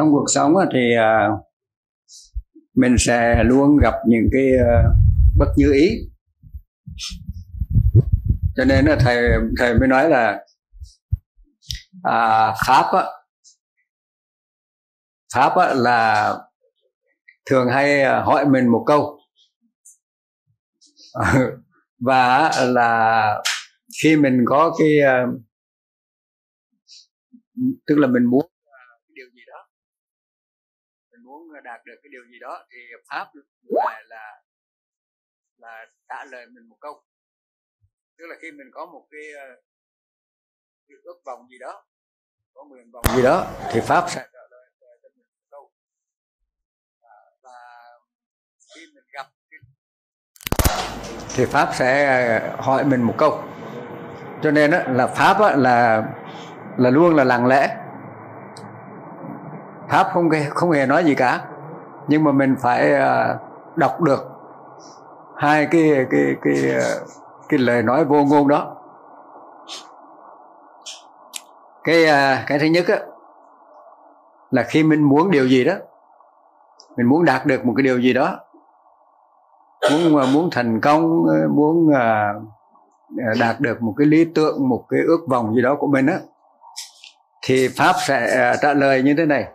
trong cuộc sống thì à, mình sẽ luôn gặp những cái à, bất như ý. Cho nên là thầy thầy mới nói là à, pháp á, pháp á, là thường hay à, hỏi mình một câu. Và là khi mình có cái tức là mình muốn cái điều gì đó mình muốn đạt được cái điều gì đó thì pháp là là là trả lời mình một câu. Tức là khi mình có một cái, ờ, cái ước vọng gì đó có nguyện vọng gì đó thì pháp sẽ trả lời cho mình một câu. Và khi mình gặp thì pháp sẽ ờ, hỏi mình một câu. Cho nên là pháp là là luôn là lặng lẽ. Pháp không không hề nói gì cả nhưng mà mình phải ờ, đọc được hai cái cái cái cái, cái lời nói vô ngôn đó. Cái ờ, cái thứ nhất á là khi mình muốn điều gì đó mình muốn đạt được một cái điều gì đó muốn muốn thành công muốn đạt được một cái lý tưởng một cái ước vọng gì đó của mình á thì pháp sẽ trả lời như thế này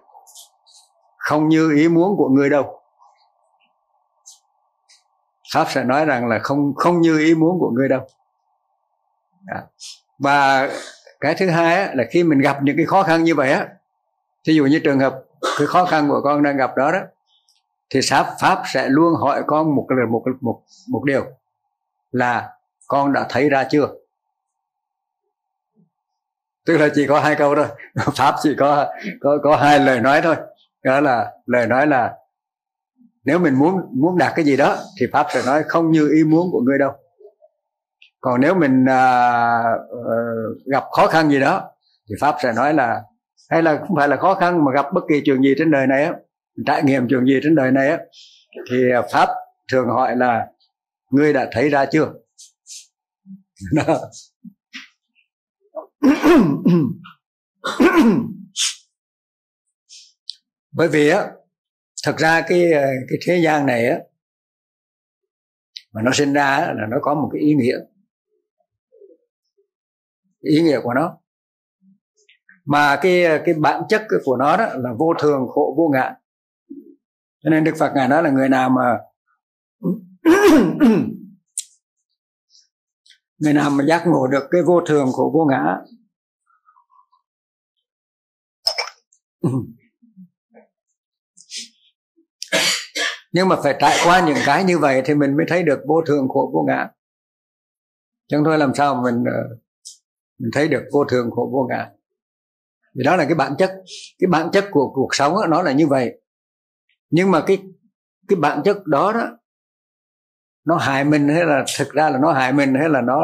không như ý muốn của người đâu. Pháp sẽ nói rằng là không không như ý muốn của người đâu. Đó. và cái thứ hai là khi mình gặp những cái khó khăn như vậy á, thí dụ như trường hợp cái khó khăn của con đang gặp đó đó, thì pháp pháp sẽ luôn hỏi con một một một một điều là con đã thấy ra chưa? Tức là chỉ có hai câu thôi. Pháp chỉ có có có hai lời nói thôi đó là lời nói là nếu mình muốn muốn đạt cái gì đó thì pháp sẽ nói không như ý muốn của ngươi đâu. Còn nếu mình à, ờ, gặp khó khăn gì đó thì pháp sẽ nói là hay là không phải là khó khăn mà gặp bất kỳ chuyện gì trên đời này á trải nghiệm chuyện gì trên đời này á thì pháp thường hỏi là ngươi đã thấy ra chưa? bởi vì á, thật ra cái ờ, cái thế gian này á, mà nó sinh ra là nó có một cái ý nghĩa. Ý nghĩa của nó. Mà cái ờ, cái bản chất của nó đó là vô thường, khổ, vô ngã. Cho nên đức phật ngài nói là người nào mà người nào mà giác ngộ được cái vô thường, khổ, vô ngã nhưng mà phải trải qua những cái như vậy thì mình mới thấy được vô thường khổ vô ngã. Chẳng thôi làm sao mình ờ, mình thấy được vô thường khổ vô ngã. Vì đó là cái bản chất cái bản chất của cuộc sống đó, nó là như vậy. Nhưng mà cái cái bản chất đó đó nó hại mình hay là thực ra là nó hại mình hay là nó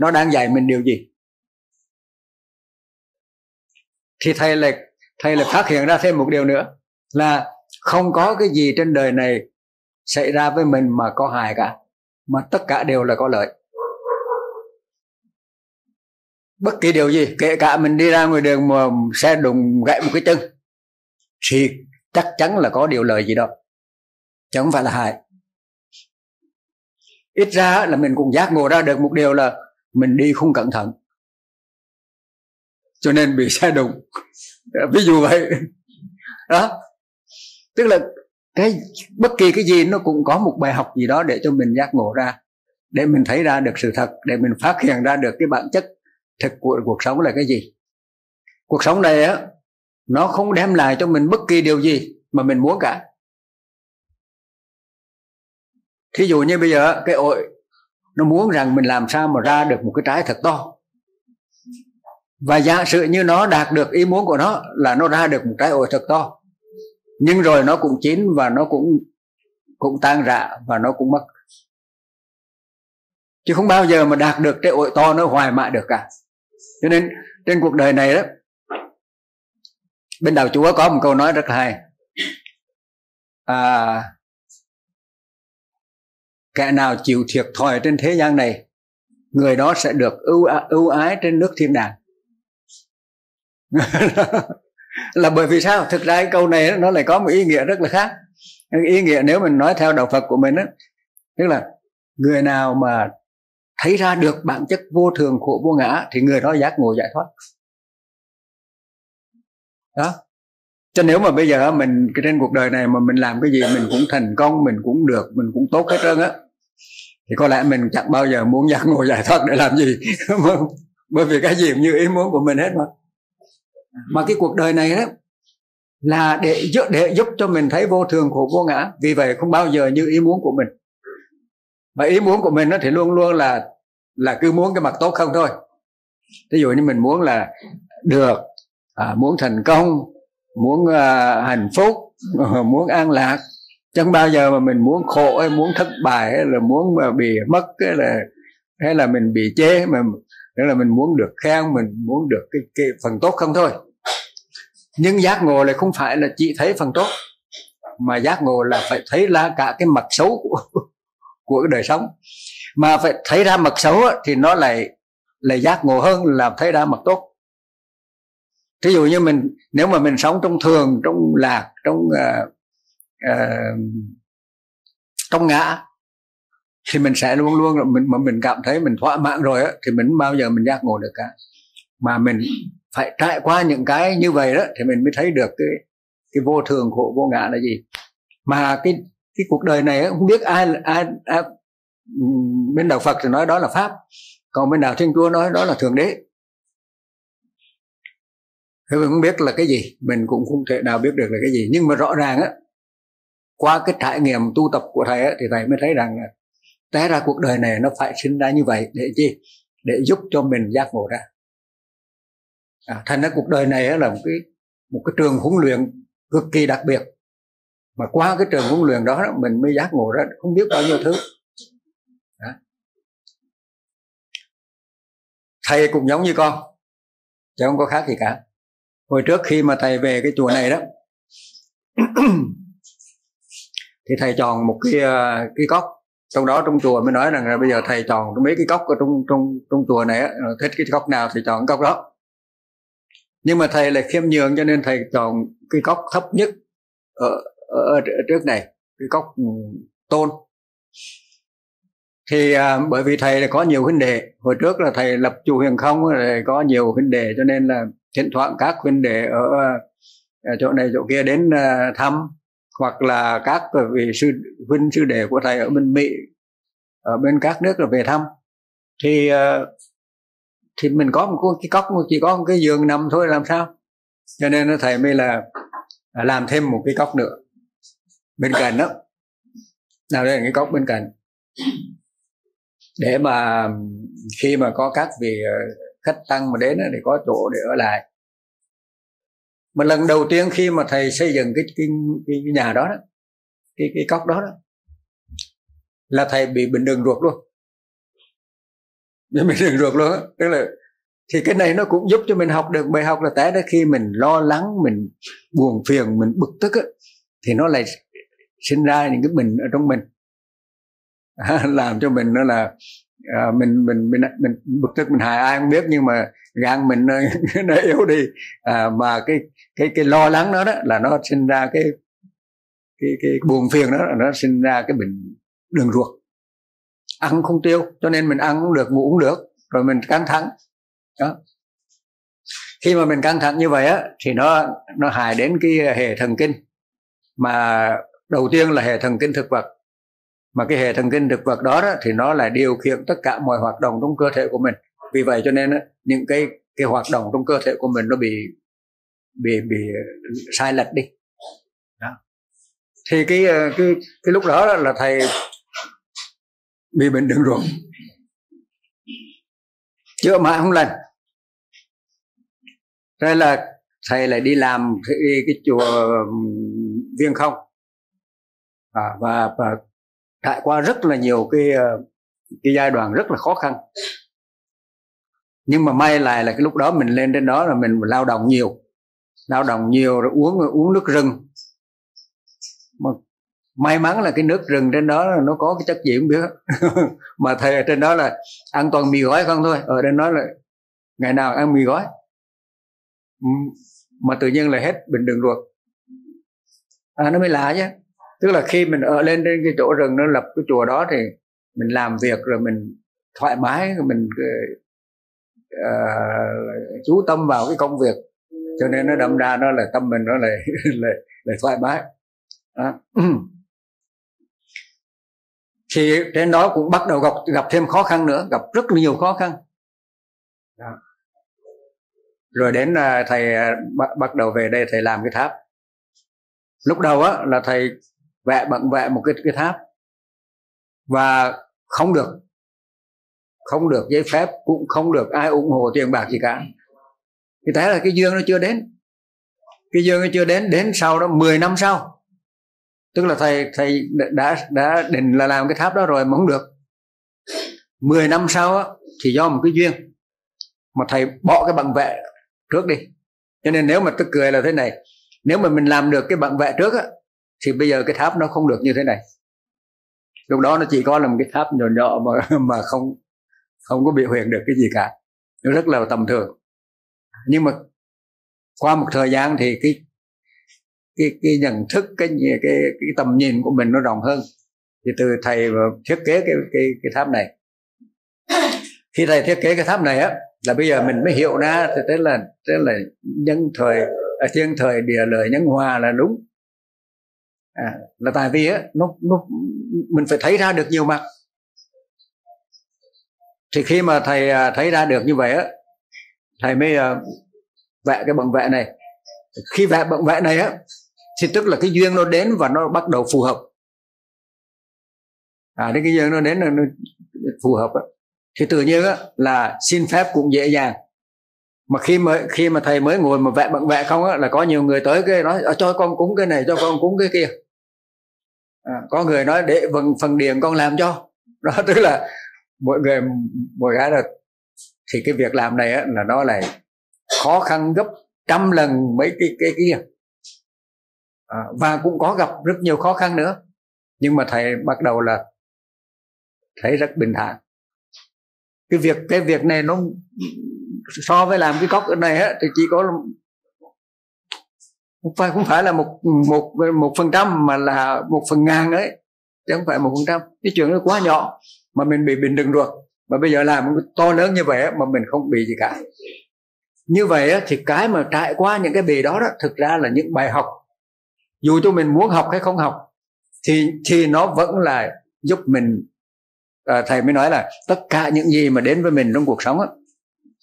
nó đang dạy mình điều gì? Thì thầy là thầy là phát hiện ra thêm một điều nữa là không có cái gì trên đời này xảy ra với mình mà có hại cả, mà tất cả đều là có lợi. Bất kỳ điều gì, kể cả mình đi ra ngoài đường mà xe đụng gãy một cái chân, thì chắc chắn là có điều lợi gì đó, chứ không phải là hại. Ít ra là mình cũng giác ngộ ra được một điều là mình đi không cẩn thận, cho nên bị xe đụng. Ví dụ vậy. Đó tức là cái, bất kỳ cái gì nó cũng có một bài học gì đó để cho mình giác ngộ ra, để mình thấy ra được sự thật, để mình phát hiện ra được cái bản chất thực của cuộc sống là cái gì. Cuộc sống này á, nó không đem lại cho mình bất kỳ điều gì mà mình muốn cả. Thí dụ như bây giờ cái ổi, nó muốn rằng mình làm sao mà ra được một cái trái thật to. Và giả sử như nó đạt được ý muốn của nó là nó ra được một trái ổi thật to nhưng rồi nó cũng chín và nó cũng cũng tan rã và nó cũng mất. Chứ không bao giờ mà đạt được cái ội to nó hoài mãi được cả. Cho nên trên cuộc đời này đó bên đạo chúa có một câu nói rất hay. À, kẻ nào chịu thiệt thòi trên thế gian này người đó sẽ được ưu ưu ái trên nước thiên đàng. là bởi vì sao? Thực ra cái câu này nó lại có một ý nghĩa rất là khác. Ý nghĩa nếu mình nói theo đạo phật của mình đó tức là người nào mà thấy ra được bản chất vô thường khổ vô ngã thì người đó giác ngộ giải thoát. Đó. Cho nếu mà bây giờ mình trên cuộc đời này mà mình làm cái gì mình cũng thành công, mình cũng được, mình cũng tốt hết trơn á, thì có lẽ mình chẳng bao giờ muốn giác ngộ giải thoát để làm gì. Bởi vì cái gì cũng như ý muốn của mình hết mà mà cái cuộc đời này đó là để giúp để giúp cho mình thấy vô thường khổ vô ngã. Vì vậy không bao giờ như ý muốn của mình. Và ý muốn của mình nó thì luôn luôn là là cứ muốn cái mặt tốt không thôi. Ví dụ như mình muốn là được à, muốn thành công muốn à, hạnh phúc muốn an lạc. Chẳng bao giờ mà mình muốn khổ hay muốn thất bại hay là muốn mà bị mất hay là hay là mình bị chế mà nghĩa là mình muốn được khen mình muốn được cái, cái phần tốt không thôi. Nhưng giác ngộ lại không phải là chỉ thấy phần tốt mà giác ngộ là phải thấy ra cả cái mặt xấu của, của cái đời sống. Mà phải thấy ra mặt xấu thì nó lại lại giác ngộ hơn là thấy ra mặt tốt. Ví dụ như mình nếu mà mình sống trong thường trong lạc trong uh, uh, trong ngã thì mình sẽ luôn luôn mình mà mình cảm thấy mình thỏa mãn rồi á thì mình bao giờ mình giác ngộ được cả. Mà mình phải trải qua những cái như vậy đó thì mình mới thấy được cái cái vô thường khổ vô ngã là gì. Mà cái cái cuộc đời này không biết ai ai, ai bên đạo Phật thì nói đó là pháp còn bên đạo Thiên Chúa nói đó là thượng đế. Thì mình không biết là cái gì mình cũng không thể nào biết được là cái gì. Nhưng mà rõ ràng á qua cái trải nghiệm tu tập của thầy á, thì thầy mới thấy rằng té ra cuộc đời này nó phải sinh ra như vậy để chi? Để giúp cho mình giác ngộ ra. À, thành ra cuộc đời này là một cái một cái trường huấn luyện cực kỳ đặc biệt. Mà qua cái trường huấn luyện đó mình mới giác ngộ ra không biết bao nhiêu thứ. Đó. thầy cũng giống như con chứ không có khác gì cả. Hồi trước khi mà thầy về cái chùa này đó thì thầy chọn một cái ờ, cái cốc trong đó trong chùa mới nói rằng là bây giờ thầy chọn mấy cái cốc ở trong trong trong chùa này á, thích cái cốc nào thì chọn cốc đó. Nhưng mà thầy lại khiêm nhường cho nên thầy chọn cái cốc thấp nhất ở, ở, ở trước này cái cốc ừ, tôn. Thì à, bởi vì thầy là có nhiều huynh đệ hồi trước là thầy lập chùa huyền không rồi có nhiều huynh đệ cho nên là thỉnh thoảng các huynh đệ ở, ở chỗ này chỗ kia đến uh, thăm hoặc là các vị sư, huynh sư đệ của thầy ở bên mỹ, ở bên các nước là về thăm. Thì ờ, thì mình có một cái cốc, chỉ có một cái giường nằm thôi, làm sao? Cho nên thầy mới là à, làm thêm một cái cốc nữa. Bên cạnh đó, nào đây là cái cốc bên cạnh. Để mà, khi mà có các vị ờ, khách tăng mà đến thì có chỗ để ở lại mà lần đầu tiên khi mà thầy xây dựng cái cái, cái, nhà đó, đó cái cái cốc đó, đó là thầy bị bệnh đường ruột luôn. Bị bệnh đường ruột luôn đó. tức là thì cái này nó cũng giúp cho mình học được bài học là tại đó khi mình lo lắng mình buồn phiền mình bực tức á, thì nó lại sinh ra những cái bệnh ở trong mình. À, làm cho mình nó là à, mình mình mình mình bực tức mình hại ai không biết nhưng mà gan mình nó, nó yếu đi. À, mà cái cái cái lo lắng đó đó là nó sinh ra cái cái cái buồn phiền đó là nó sinh ra cái bệnh đường ruột. Ăn không tiêu cho nên mình ăn cũng được ngủ cũng được rồi mình căng thẳng. Đó. Khi mà mình căng thẳng như vậy á thì nó nó hại đến cái hệ thần kinh. Mà đầu tiên là hệ thần kinh thực vật. Mà cái hệ thần kinh thực vật đó, đó thì nó là điều khiển tất cả mọi hoạt động trong cơ thể của mình. Vì vậy cho nên á những cái cái hoạt động trong cơ thể của mình nó bị bị bị sai lệch đi. Đó. thì cái cái cái lúc đó là thầy bị bệnh đường ruột. Chữa mãi không lành. Thế là thầy lại đi làm cái, cái chùa viên không. À, và, và trải qua rất là nhiều cái ờ, cái giai đoạn rất là khó khăn. Nhưng mà may lại là cái lúc đó mình lên trên đó là mình lao động nhiều lao động nhiều rồi uống uống nước rừng. Mà may mắn là cái nước rừng trên đó là nó có cái chất gì không? Biết mà thầy ở trên đó là ăn toàn mì gói không thôi. Ở trên đó là ngày nào ăn mì gói. Mà tự nhiên là hết bình đường ruột. À, nó mới lạ chứ. Tức là khi mình ở lên trên cái chỗ rừng nó lập cái chùa đó thì mình làm việc rồi mình thoải mái mình uh, chú tâm vào cái công việc cho nên nó đâm ra nó là tâm mình nó lại lại, lại thoải mái. Đó. thì trên đó cũng bắt đầu gặp gặp thêm khó khăn nữa gặp rất nhiều khó khăn. Đó. rồi đến là thầy à, bắt, bắt đầu về đây thầy làm cái tháp. Lúc đầu á là thầy vẽ bận vẽ một cái cái tháp. Và không được. Không được giấy phép cũng không được ai ủng hộ tiền bạc gì cả thì thế là cái dương nó chưa đến. Cái dương nó chưa đến đến sau đó 10 năm sau. Tức là thầy thầy đã đã định là làm cái tháp đó rồi mà không được. 10 năm sau á, thì do một cái duyên mà thầy bỏ cái bằng vệ trước đi. Cho nên nếu mà tức cười là thế này nếu mà mình làm được cái bằng vệ trước á, thì bây giờ cái tháp nó không được như thế này. Lúc đó nó chỉ có là một cái tháp nhỏ nhỏ mà mà không không có bị huyền được cái gì cả. Nó rất là tầm thường nhưng mà qua một thời gian thì cái cái cái nhận thức cái cái cái tầm nhìn của mình nó rộng hơn. Thì từ thầy thiết kế cái cái cái tháp này. Khi thầy thiết kế cái tháp này á là bây giờ mình mới hiểu ra thì thế là thế là nhân thời à, thiên thời địa lợi nhân hòa là đúng. À, là tại vì á nó nó mình phải thấy ra được nhiều mặt. Thì khi mà thầy à, thấy ra được như vậy á thầy mới uh, vẽ cái bằng vẽ này. Khi vẽ bằng vẽ này á thì tức là cái duyên nó đến và nó bắt đầu phù hợp. À đến cái duyên nó đến là nó phù hợp á. Thì tự nhiên á là xin phép cũng dễ dàng. Mà khi mà khi mà thầy mới ngồi mà vẽ bằng vẽ không á là có nhiều người tới cái nói ờ, cho con cúng cái này cho con cúng cái kia. À, có người nói để phần phần điền con làm cho. Đó tức là mọi người mọi cái là thì cái việc làm này á, là nó lại khó khăn gấp trăm lần mấy cái cái kia à, và cũng có gặp rất nhiều khó khăn nữa. Nhưng mà thầy bắt đầu là thấy rất bình thản. Cái việc cái việc này nó so với làm cái cốc này á thì chỉ có không phải không phải là một một một phần trăm mà là một phần ngàn ấy chứ không phải một phần trăm. Cái chuyện nó quá nhỏ mà mình bị bình đường ruột mà bây giờ làm to lớn như vậy mà mình không bị gì cả. Như vậy thì cái mà trải qua những cái bề đó đó thực ra là những bài học. Dù cho mình muốn học hay không học thì thì nó vẫn là giúp mình à, thầy mới nói là tất cả những gì mà đến với mình trong cuộc sống á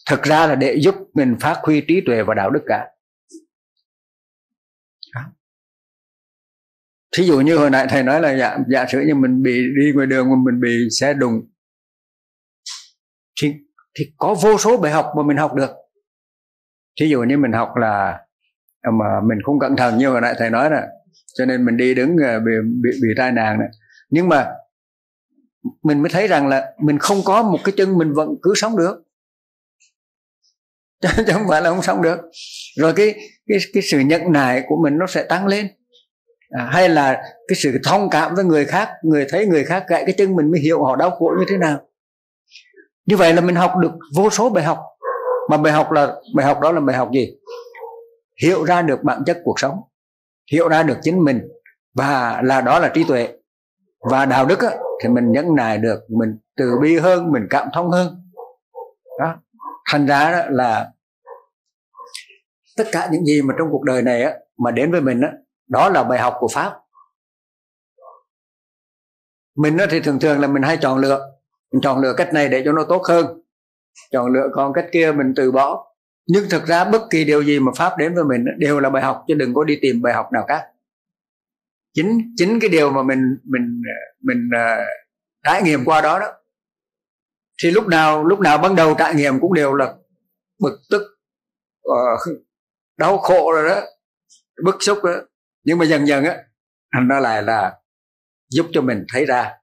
thực ra là để giúp mình phát huy trí tuệ và đạo đức cả. Thí dụ như hồi nãy thầy nói là giả giả sử như mình bị đi ngoài đường mà mình bị xe đụng thì, thì có vô số bài học mà mình học được. Thí dụ như mình học là à, mà mình không cẩn thận như hồi nãy thầy nói là cho nên mình đi đứng à, bị bị, bị tai nạn này. nhưng mà mình mới thấy rằng là mình không có một cái chân mình vẫn cứ sống được. Chứ không phải là không sống được. Rồi cái cái cái sự nhận nại của mình nó sẽ tăng lên. À, hay là cái sự thông cảm với người khác người thấy người khác gãy cái chân mình mới hiểu họ đau khổ như thế nào như vậy là mình học được vô số bài học. Mà bài học là bài học đó là bài học gì? Hiểu ra được bản chất cuộc sống hiểu ra được chính mình và là đó là trí tuệ. Và đạo đức á, thì mình nhẫn nài được mình từ bi hơn mình cảm thông hơn. Đó. Thành ra đó là tất cả những gì mà trong cuộc đời này á mà đến với mình á đó là bài học của pháp. Mình thì thường thường là mình hay chọn lựa mình chọn lựa cách này để cho nó tốt hơn. Chọn lựa còn cách kia mình từ bỏ. Nhưng thực ra bất kỳ điều gì mà pháp đến với mình đều là bài học chứ đừng có đi tìm bài học nào khác. Chính chính cái điều mà mình mình mình uh, trải nghiệm qua đó đó thì lúc nào lúc nào ban đầu trải nghiệm cũng đều là bực tức uh, đau khổ rồi đó bức xúc đó. Nhưng mà dần dần á nó lại là giúp cho mình thấy ra.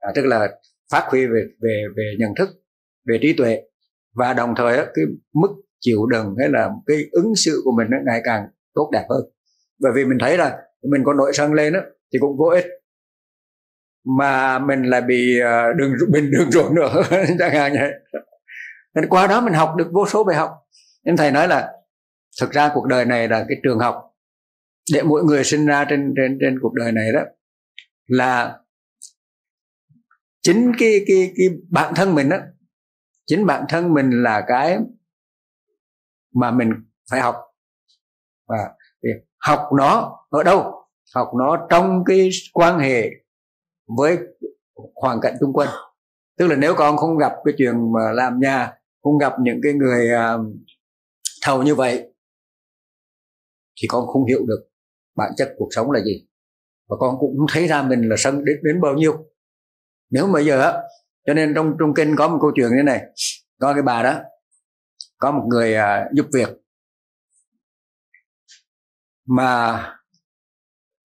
À, tức là phát huy về về về nhận thức, về trí tuệ. Và đồng thời cái mức chịu đựng hay là cái ứng xử của mình nó ngày càng tốt đẹp hơn. Bởi vì mình thấy là mình có nội sân lên đó thì cũng vô ích. Mà mình lại bị ờ, đường bình đường ruộng nữa, chẳng hạn vậy. Nên qua đó mình học được vô số bài học. Nên thầy nói là thực ra cuộc đời này là cái trường học để mỗi người sinh ra trên trên trên cuộc đời này đó, là chính cái cái cái bản thân mình đó chính bản thân mình là cái mà mình phải học. Và học nó ở đâu? Học nó trong cái quan hệ với hoàn cảnh xung quanh. Tức là nếu con không gặp cái chuyện mà làm nhà không gặp những cái người uh, thầu như vậy thì con không hiểu được bản chất cuộc sống là gì. Và con cũng thấy ra mình là sân đến đến bao nhiêu nếu mà giờ á cho nên trong trong kinh có một câu chuyện như này. Có cái bà đó có một người à, giúp việc. Mà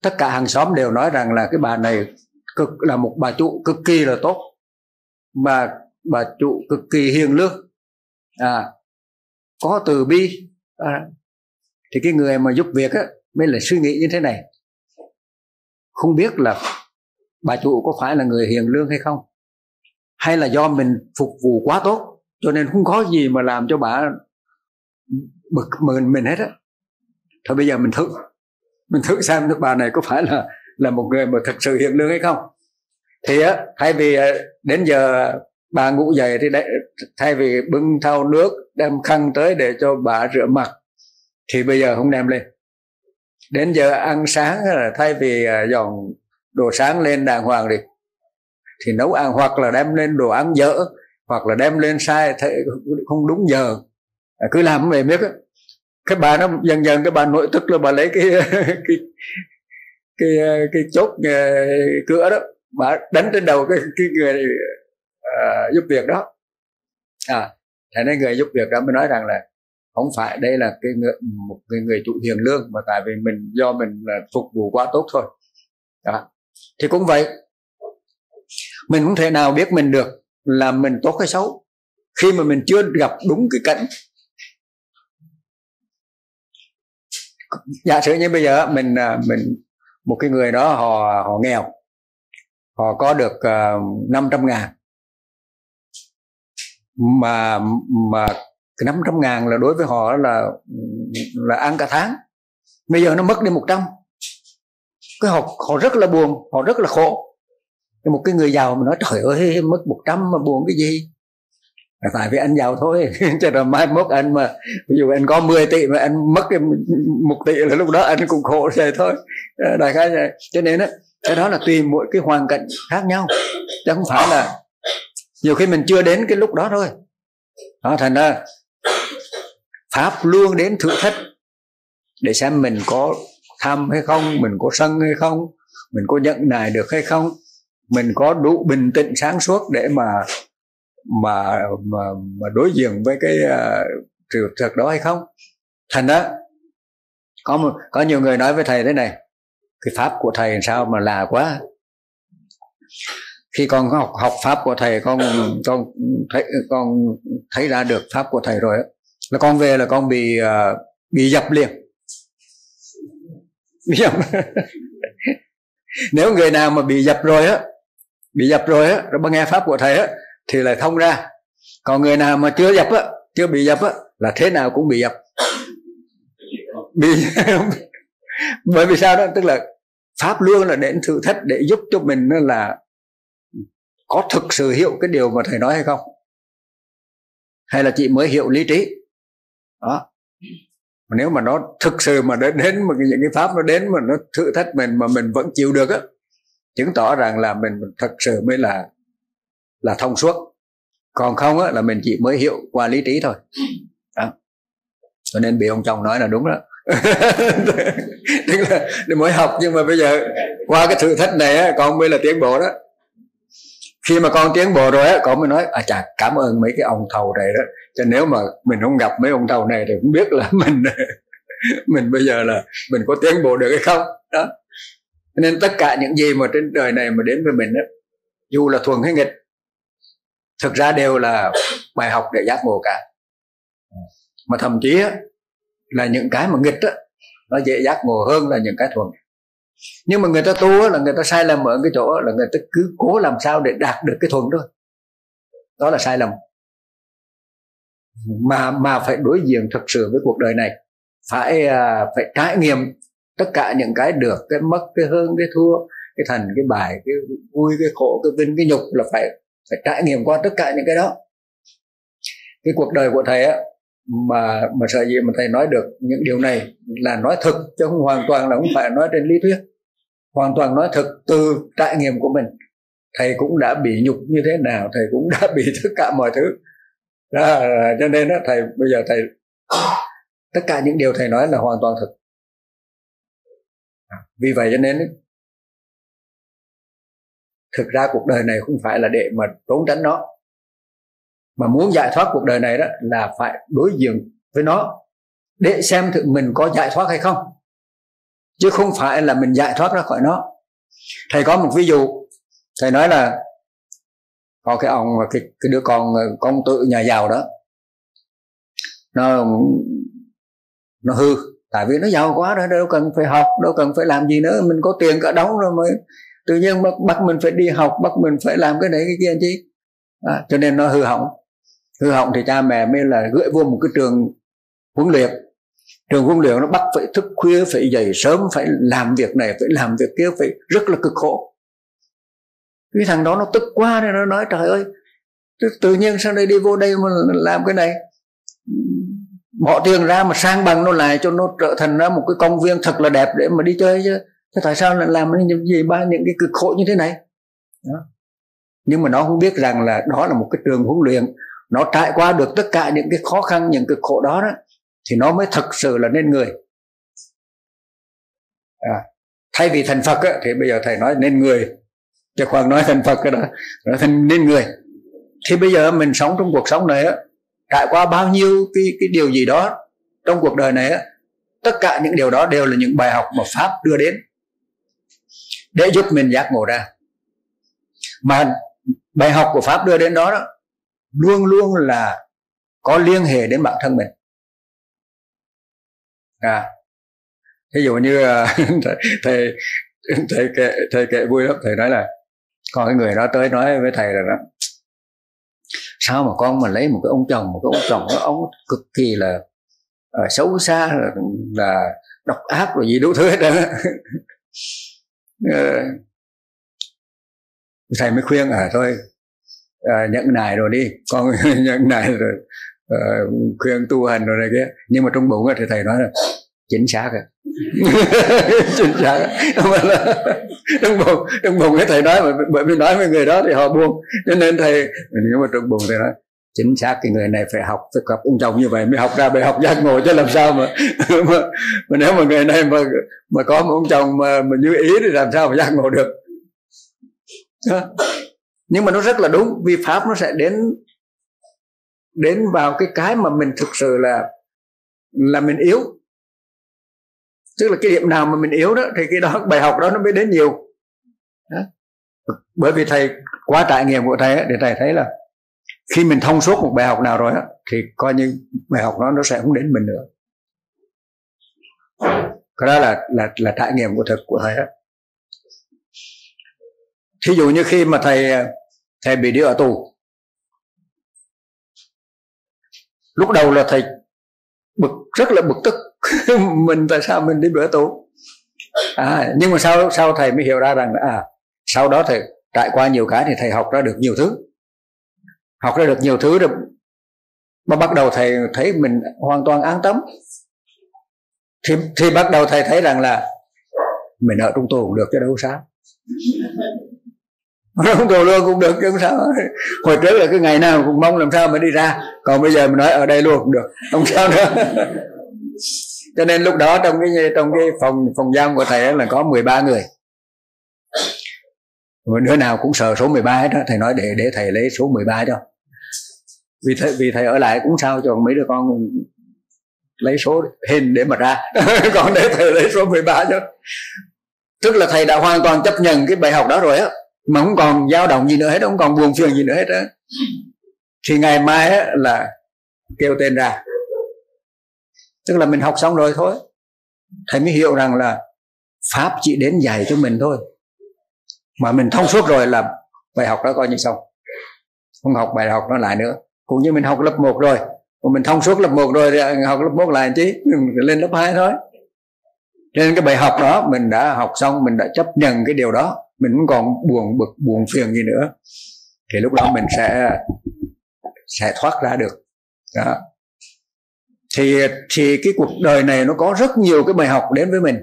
tất cả hàng xóm đều nói rằng là cái bà này cực là một bà trụ cực kỳ là tốt. Mà bà trụ cực kỳ hiền lương. À có từ bi. À, thì cái người mà giúp việc á mới là suy nghĩ như thế này. Không biết là bà chủ có phải là người hiền lương hay không? Hay là do mình phục vụ quá tốt cho nên không có gì mà làm cho bà bực mình mình hết á? Thôi bây giờ mình thử mình thử xem nước bà này có phải là là một người mà thật sự hiền lương hay không? Thì á thay vì à, đến giờ bà ngủ dậy thì đấy, thay vì bưng thau nước đem khăn tới để cho bà rửa mặt thì bây giờ không đem lên. Đến giờ ăn sáng là thay vì à, dọn đồ sáng lên đàng hoàng đi. Thì nấu ăn hoặc là đem lên đồ ăn dở hoặc là đem lên sai không đúng giờ. À, cứ làm về biết á. Cái bà nó dần dần cái bà nội tức là bà lấy cái cái cái cái chốt ờ, cửa đó bà đánh trên đầu cái cái người uh, giúp việc đó. À thế nên người giúp việc đó mới nói rằng là không phải đây là cái người, một người, người chủ hiền lương mà tại vì mình do mình là phục vụ quá tốt thôi. Đó thì cũng vậy mình không thể nào biết mình được là mình tốt hay xấu khi mà mình chưa gặp đúng cái cảnh. Giả sử như bây giờ mình à, mình một cái người đó họ họ nghèo họ có được à, uh, 500 ngàn. Mà mà cái 500 ngàn là đối với họ là là ăn cả tháng. Bây giờ nó mất đi 100 cái họ họ rất là buồn họ rất là khổ. Một cái người giàu mà nói trời ơi mất 100 mà buồn cái gì? Tại vì anh giàu thôi. Cho rồi mai mốt anh mà ví dụ anh có 10 tỷ mà anh mất cái một tỷ là lúc đó anh cũng khổ rồi thôi. Ờ, đại khái vậy. Cho nên đó, cái đó là tùy mỗi cái hoàn cảnh khác nhau. Chứ không phải là nhiều khi mình chưa đến cái lúc đó thôi. Đó thành ra pháp luôn đến thử thách để xem mình có tham hay không mình có sân hay không mình có nhận nài được hay không mình có đủ bình tĩnh sáng suốt để mà mà mà, mà đối diện với cái uh, sự thật đó hay không. Thành đó có một, có nhiều người nói với thầy thế này cái pháp của thầy làm sao mà là quá. Khi con học học pháp của thầy con con thấy con thấy ra được pháp của thầy rồi là con về là con bị uh, bị dập liền bị dập nếu người nào mà bị dập rồi á, bị dập rồi á, rồi nghe pháp của thầy á, thì lại thông ra. Còn người nào mà chưa dập á, chưa bị dập á, là thế nào cũng bị dập. Bị bởi vì sao đó? Tức là pháp luôn là đến thử thách để giúp cho mình là có thực sự hiểu cái điều mà thầy nói hay không? Hay là chị mới hiểu lý trí? Đó mà nếu mà nó thực sự mà đến đến mà những cái pháp nó đến mà nó thử thách mình mà mình vẫn chịu được á, chứng tỏ rằng là mình thật sự mới là là thông suốt. Còn không á là mình chỉ mới hiểu qua lý trí thôi. Đó. cho nên bị ông chồng nói là đúng đó. Tức là mới học nhưng mà bây giờ qua cái thử thách này á con mới là tiến bộ đó khi mà con tiến bộ rồi á con mới nói à chà, cảm ơn mấy cái ông thầu này đó. Cho nếu mà mình không gặp mấy ông thầu này thì cũng biết là mình mình bây giờ là mình có tiến bộ được hay không. Đó. Nên tất cả những gì mà trên đời này mà đến với mình đó dù là thuần hay nghịch, thực ra đều là bài học để giác ngộ cả. Mà thậm chí á, là những cái mà nghịch á, nó dễ giác ngộ hơn là những cái thuần nhưng mà người ta tu là người ta sai lầm ở cái chỗ là người ta cứ cố làm sao để đạt được cái thuần thôi đó là sai lầm. Mà mà phải đối diện thực sự với cuộc đời này. Phải à, phải trải nghiệm tất cả những cái được, cái mất, cái hơn cái thua, cái thành, cái bài cái vui, cái khổ, cái vinh, cái nhục là phải phải trải nghiệm qua tất cả những cái đó. Cái cuộc đời của thầy á mà mà sợ gì mà thầy nói được những điều này là nói thực chứ không hoàn toàn là không phải nói trên lý thuyết. Hoàn toàn nói thực từ trải nghiệm của mình. Thầy cũng đã bị nhục như thế nào thầy cũng đã bị tất cả mọi thứ. Đó, cho nên đó, thầy bây giờ thầy tất cả những điều thầy nói là hoàn toàn thực. Vì vậy cho nên thực ra cuộc đời này không phải là để mà trốn tránh nó mà muốn giải thoát cuộc đời này đó là phải đối diện với nó để xem thử mình có giải thoát hay không. Chứ không phải là mình giải thoát ra khỏi nó. Thầy có một ví dụ. Thầy nói là có cái ông cái, cái đứa con công tự nhà giàu đó. Nó nó hư. Tại vì nó giàu quá đó, đâu cần phải học đâu cần phải làm gì nữa. Mình có tiền cả đống rồi mới tự nhiên bắt, bắt mình phải đi học bắt mình phải làm cái này cái kia chứ à, cho nên nó hư hỏng hư hỏng thì cha mẹ mới là gửi vô một cái trường huấn luyện. Trường huấn luyện nó bắt phải thức khuya, phải dậy sớm, phải làm việc này, phải làm việc kia, phải rất là cực khổ. Cái thằng đó nó tức quá nên nó nói, trời ơi, tự nhiên sao đây đi vô đây mà làm cái này? Bỏ tiền ra mà sang bằng nó lại cho nó trở thành ra một cái công viên thật là đẹp để mà đi chơi chứ. Thế tại sao lại làm những gì ba, những cái cực khổ như thế này? Đó. nhưng mà nó không biết rằng là đó là một cái trường huấn luyện nó trải qua được tất cả những cái khó khăn những cái khổ đó đó thì nó mới thật sự là nên người. À, thay vì thành phật á, thì bây giờ thầy nói nên người. Chứ khoan nói thành phật cái đó nói thành nên người. Thì bây giờ mình sống trong cuộc sống này á trải qua bao nhiêu cái cái điều gì đó trong cuộc đời này á tất cả những điều đó đều là những bài học mà pháp đưa đến để giúp mình giác ngộ ra. Mà bài học của pháp đưa đến đó, đó luôn luôn là có liên hệ đến bản thân mình. À ví dụ như à, thầy thầy thầy kể thầy kể vui lắm thầy nói là có cái người đó tới nói với thầy là đó sao mà con mà lấy một cái ông chồng một cái ông chồng đó ông cực kỳ là uh, xấu xa là, là độc ác rồi gì đủ thứ hết đó uh, ờ, thầy mới khuyên à thôi uh, nhận nài rồi đi. Con nhận nài rồi uh, khuyên tu hành rồi này kia. Nhưng mà trong bụng thì thầy nói là chính xác rồi chính xác trong bụng trong bụng cái thầy nói mà bởi vì nói với người đó thì họ buông. Cho nên thầy nếu mà trong bụng thầy nói chính xác cái người này phải học phải gặp ông chồng như vậy mới học ra bài học giác ngộ chứ làm sao mà, mà, mà nếu mà người này mà mà có một ông chồng mà, mà như ý thì làm sao mà giác ngộ được? Nhưng mà nó rất là đúng vì pháp nó sẽ đến đến vào cái cái mà mình thực sự là là mình yếu. Tức là cái điểm nào mà mình yếu đó, thì cái đó, bài học đó nó mới đến nhiều. Đó. bởi vì thầy qua trải nghiệm của thầy để thầy thấy là khi mình thông suốt một bài học nào rồi á, thì coi như bài học đó nó sẽ không đến mình nữa. Cái đó là là là trải nghiệm của thực của thầy đó thí dụ như khi mà thầy thầy bị đi ở tù lúc đầu là thầy bực rất là bực tức. Mình tại sao mình đi bữa tù? À, nhưng mà sau sau thầy mới hiểu ra rằng là à sau đó thầy trải qua nhiều cái thì thầy học ra được nhiều thứ. Học ra được nhiều thứ rồi mà bắt đầu thầy thấy mình hoàn toàn an tâm. Thì, thì bắt đầu thầy thấy rằng là mình ở trong tù cũng được chứ đâu sao không tù luôn cũng được, chứ không sao. Hồi trước là cái ngày nào cũng mong làm sao mà đi ra. Còn bây giờ mình nói ở đây luôn cũng được, không sao nữa. Cho nên lúc đó trong cái trong cái phòng phòng giam của thầy là có 13 người. Mà đứa nào cũng sợ số 13 hết đó thầy nói để để thầy lấy số 13 cho. Vì thầy vì thầy ở lại cũng sao cho mấy đứa con lấy số hình để mà ra. Còn để thầy lấy số 13 cho. Tức là thầy đã hoàn toàn chấp nhận cái bài học đó rồi á mà không còn dao động gì nữa hết, không còn buồn phiền gì nữa hết á. Thì ngày mai á là kêu tên ra. Tức là mình học xong rồi thôi. Thầy mới hiểu rằng là pháp chỉ đến dạy cho mình thôi. Mà mình thông suốt rồi là bài học đó coi như xong. Không học bài học nó lại nữa. Cũng như mình học lớp 1 rồi. Mình thông suốt lớp 1 rồi thì học lớp 1 lại chứ lên lớp 2 thôi. Nên cái bài học đó mình đã học xong, mình đã chấp nhận cái điều đó mình không còn buồn bực buồn phiền gì nữa. Thì lúc đó mình sẽ sẽ thoát ra được. Đó. Thì thì cái cuộc đời này nó có rất nhiều cái bài học đến với mình.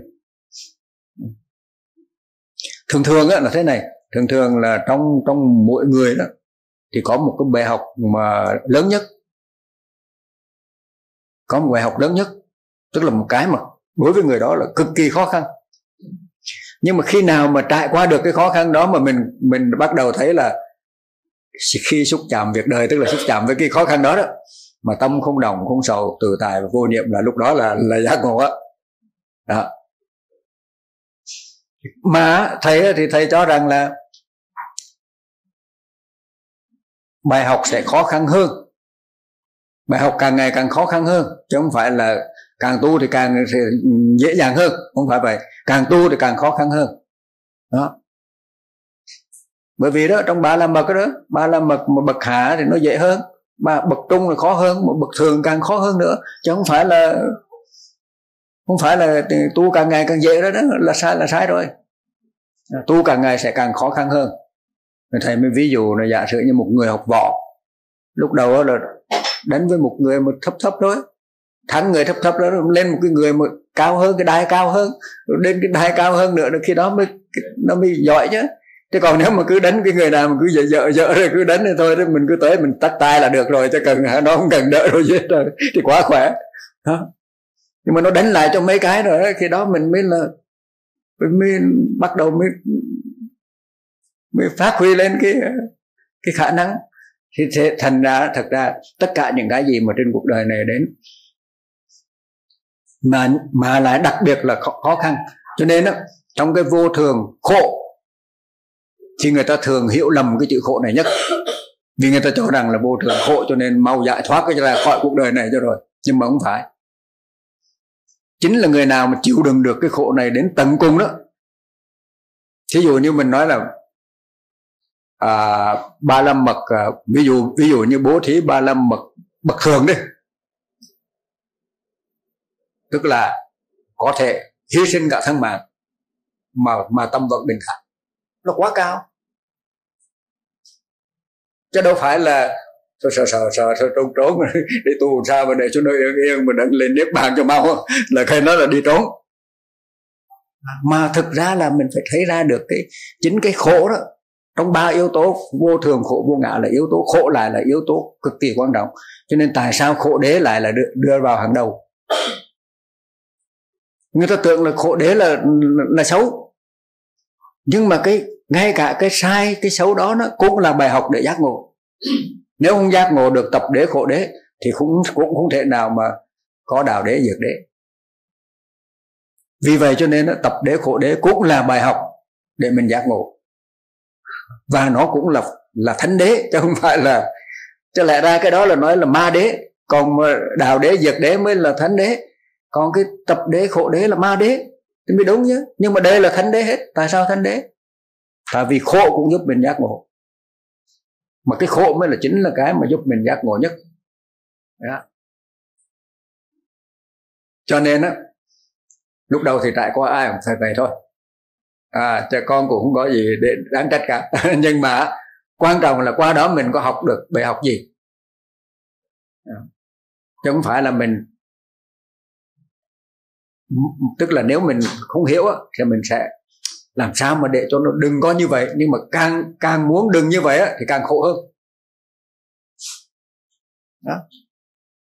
Thường thường á, là thế này. Thường thường là trong trong mỗi người đó thì có một cái bài học mà lớn nhất. Có một bài học lớn nhất. Tức là một cái mà đối với người đó là cực kỳ khó khăn nhưng mà khi nào mà trải qua được cái khó khăn đó mà mình mình bắt đầu thấy là khi xúc chạm việc đời, tức là xúc chạm với cái khó khăn đó đó, mà tâm không đồng không sầu từ tài và vô niệm là lúc đó là là giác ngộ á đó. mà thầy thì thầy cho rằng là bài học sẽ khó khăn hơn bài học càng ngày càng khó khăn hơn, chứ không phải là càng tu thì càng dễ dàng hơn không phải vậy. Càng tu thì càng khó khăn hơn. Đó. Bởi vì đó trong ba la mật đó ba la mật mà bậc hạ thì nó dễ hơn. Mà bậc trung là khó hơn một bậc thường càng khó hơn nữa. Chứ không phải là không phải là tu càng ngày càng dễ đó, đó là sai là sai rồi. Tu càng ngày sẽ càng khó khăn hơn. Thầy mới ví dụ là giả sử như một người học võ lúc đầu là đánh với một người mà thấp thấp thôi thắng người thấp thấp đó lên một cái người mà cao hơn cái đai cao hơn rồi lên cái đai cao hơn nữa khi đó mới nó mới giỏi chứ. Chứ còn nếu mà cứ đánh cái người nào mà cứ dở dở dở rồi cứ đánh thì thôi thì mình cứ tới mình tắt tay là được rồi chứ cần nó không cần đỡ rồi chết rồi thì quá khỏe. Đó. nhưng mà nó đánh lại cho mấy cái rồi đó, khi đó mình mới là mình mới bắt đầu mới mới phát huy lên cái cái khả năng. Thì thế thành ra thật ra tất cả những cái gì mà trên cuộc đời này đến mà mà lại đặc biệt là khó, khó khăn. Cho nên đó, trong cái vô thường khổ thì người ta thường hiểu lầm cái chữ khổ này nhất. Vì người ta cho rằng là vô thường khổ cho nên mau giải thoát cái ra khỏi cuộc đời này cho rồi. Nhưng mà không phải. Chính là người nào mà chịu đựng được cái khổ này đến tận cùng đó. Thí dụ như mình nói là à, ba la mật à, ví dụ ví dụ như bố thí ba la mật bậc thường đi tức là có thể hy sinh cả thân mạng mà mà tâm vẫn bình thản. Nó quá cao. Chứ đâu phải là thôi sợ sợ sợ sợ trốn trốn đi tu sao mà để cho nó yên yên mà đừng lên niết bàn cho mau. Là khi nó là đi trốn. Mà thực ra là mình phải thấy ra được cái chính cái khổ đó. Trong ba yếu tố vô thường khổ vô ngã là yếu tố khổ lại là yếu tố cực kỳ quan trọng. Cho nên tại sao khổ đế lại là đưa, đưa vào hàng đầu người ta tưởng là khổ đế là là, là xấu. Nhưng mà cái ngay cả cái sai cái xấu đó nó cũng là bài học để giác ngộ. Nếu không giác ngộ được tập đế khổ đế thì cũng cũng không thể nào mà có đạo đế diệt đế. Vì vậy cho nên tập đế khổ đế cũng là bài học để mình giác ngộ. Và nó cũng là là thánh đế chứ không phải là cho lẽ ra cái đó là nói là ma đế còn đạo đế diệt đế mới là thánh đế còn cái tập đế, khổ đế là ma đế. Thì mới đúng chứ nhưng mà đây là thánh đế hết. Tại sao thánh đế? Tại vì khổ cũng giúp mình giác ngộ. Mà cái khổ mới là chính là cái mà giúp mình giác ngộ nhất. Đó. cho nên á, lúc đầu thì trải qua ai cũng phải vậy thôi. À cha con cũng không có gì để đáng trách cả. Nhưng mà quan trọng là qua đó mình có học được bài học gì. Chứ không phải là mình tức là nếu mình không hiểu thì mình sẽ làm sao mà để cho nó đừng có như vậy. Nhưng mà càng càng muốn đừng như vậy thì càng khổ hơn. Đó.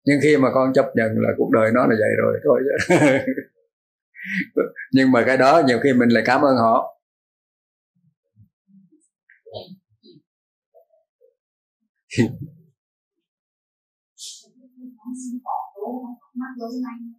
Nhưng khi mà con chấp nhận là cuộc đời nó là vậy rồi thôi nhưng mà cái đó nhiều khi mình lại cảm ơn họ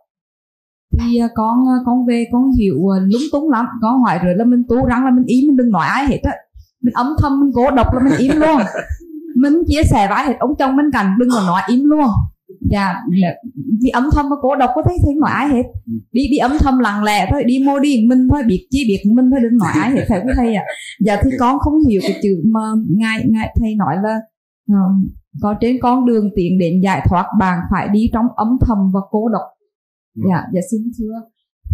thì à, con à, con về con hiểu à, lúng túng lắm. Con hỏi rồi là mình tu rắn là mình im mình đừng nói ai hết á. Mình âm thầm mình cố độc là mình im luôn. Mình chia sẻ với ai hết. Ông chồng bên cạnh đừng có nói im luôn. Dạ vì âm thầm và cố độc có thấy thấy nói ai hết. Đi đi âm thầm lặng lẽ thôi đi mua đi mình thôi biết chi biết mình thôi đừng nói ai hết phải không thầy ạ? À? dạ thì con không hiểu cái chữ mà ngài ngài thầy nói là um, có trên con đường tiến đến giải thoát bạn phải đi trong âm thầm và cố độc ừ. dạ dạ xin thưa.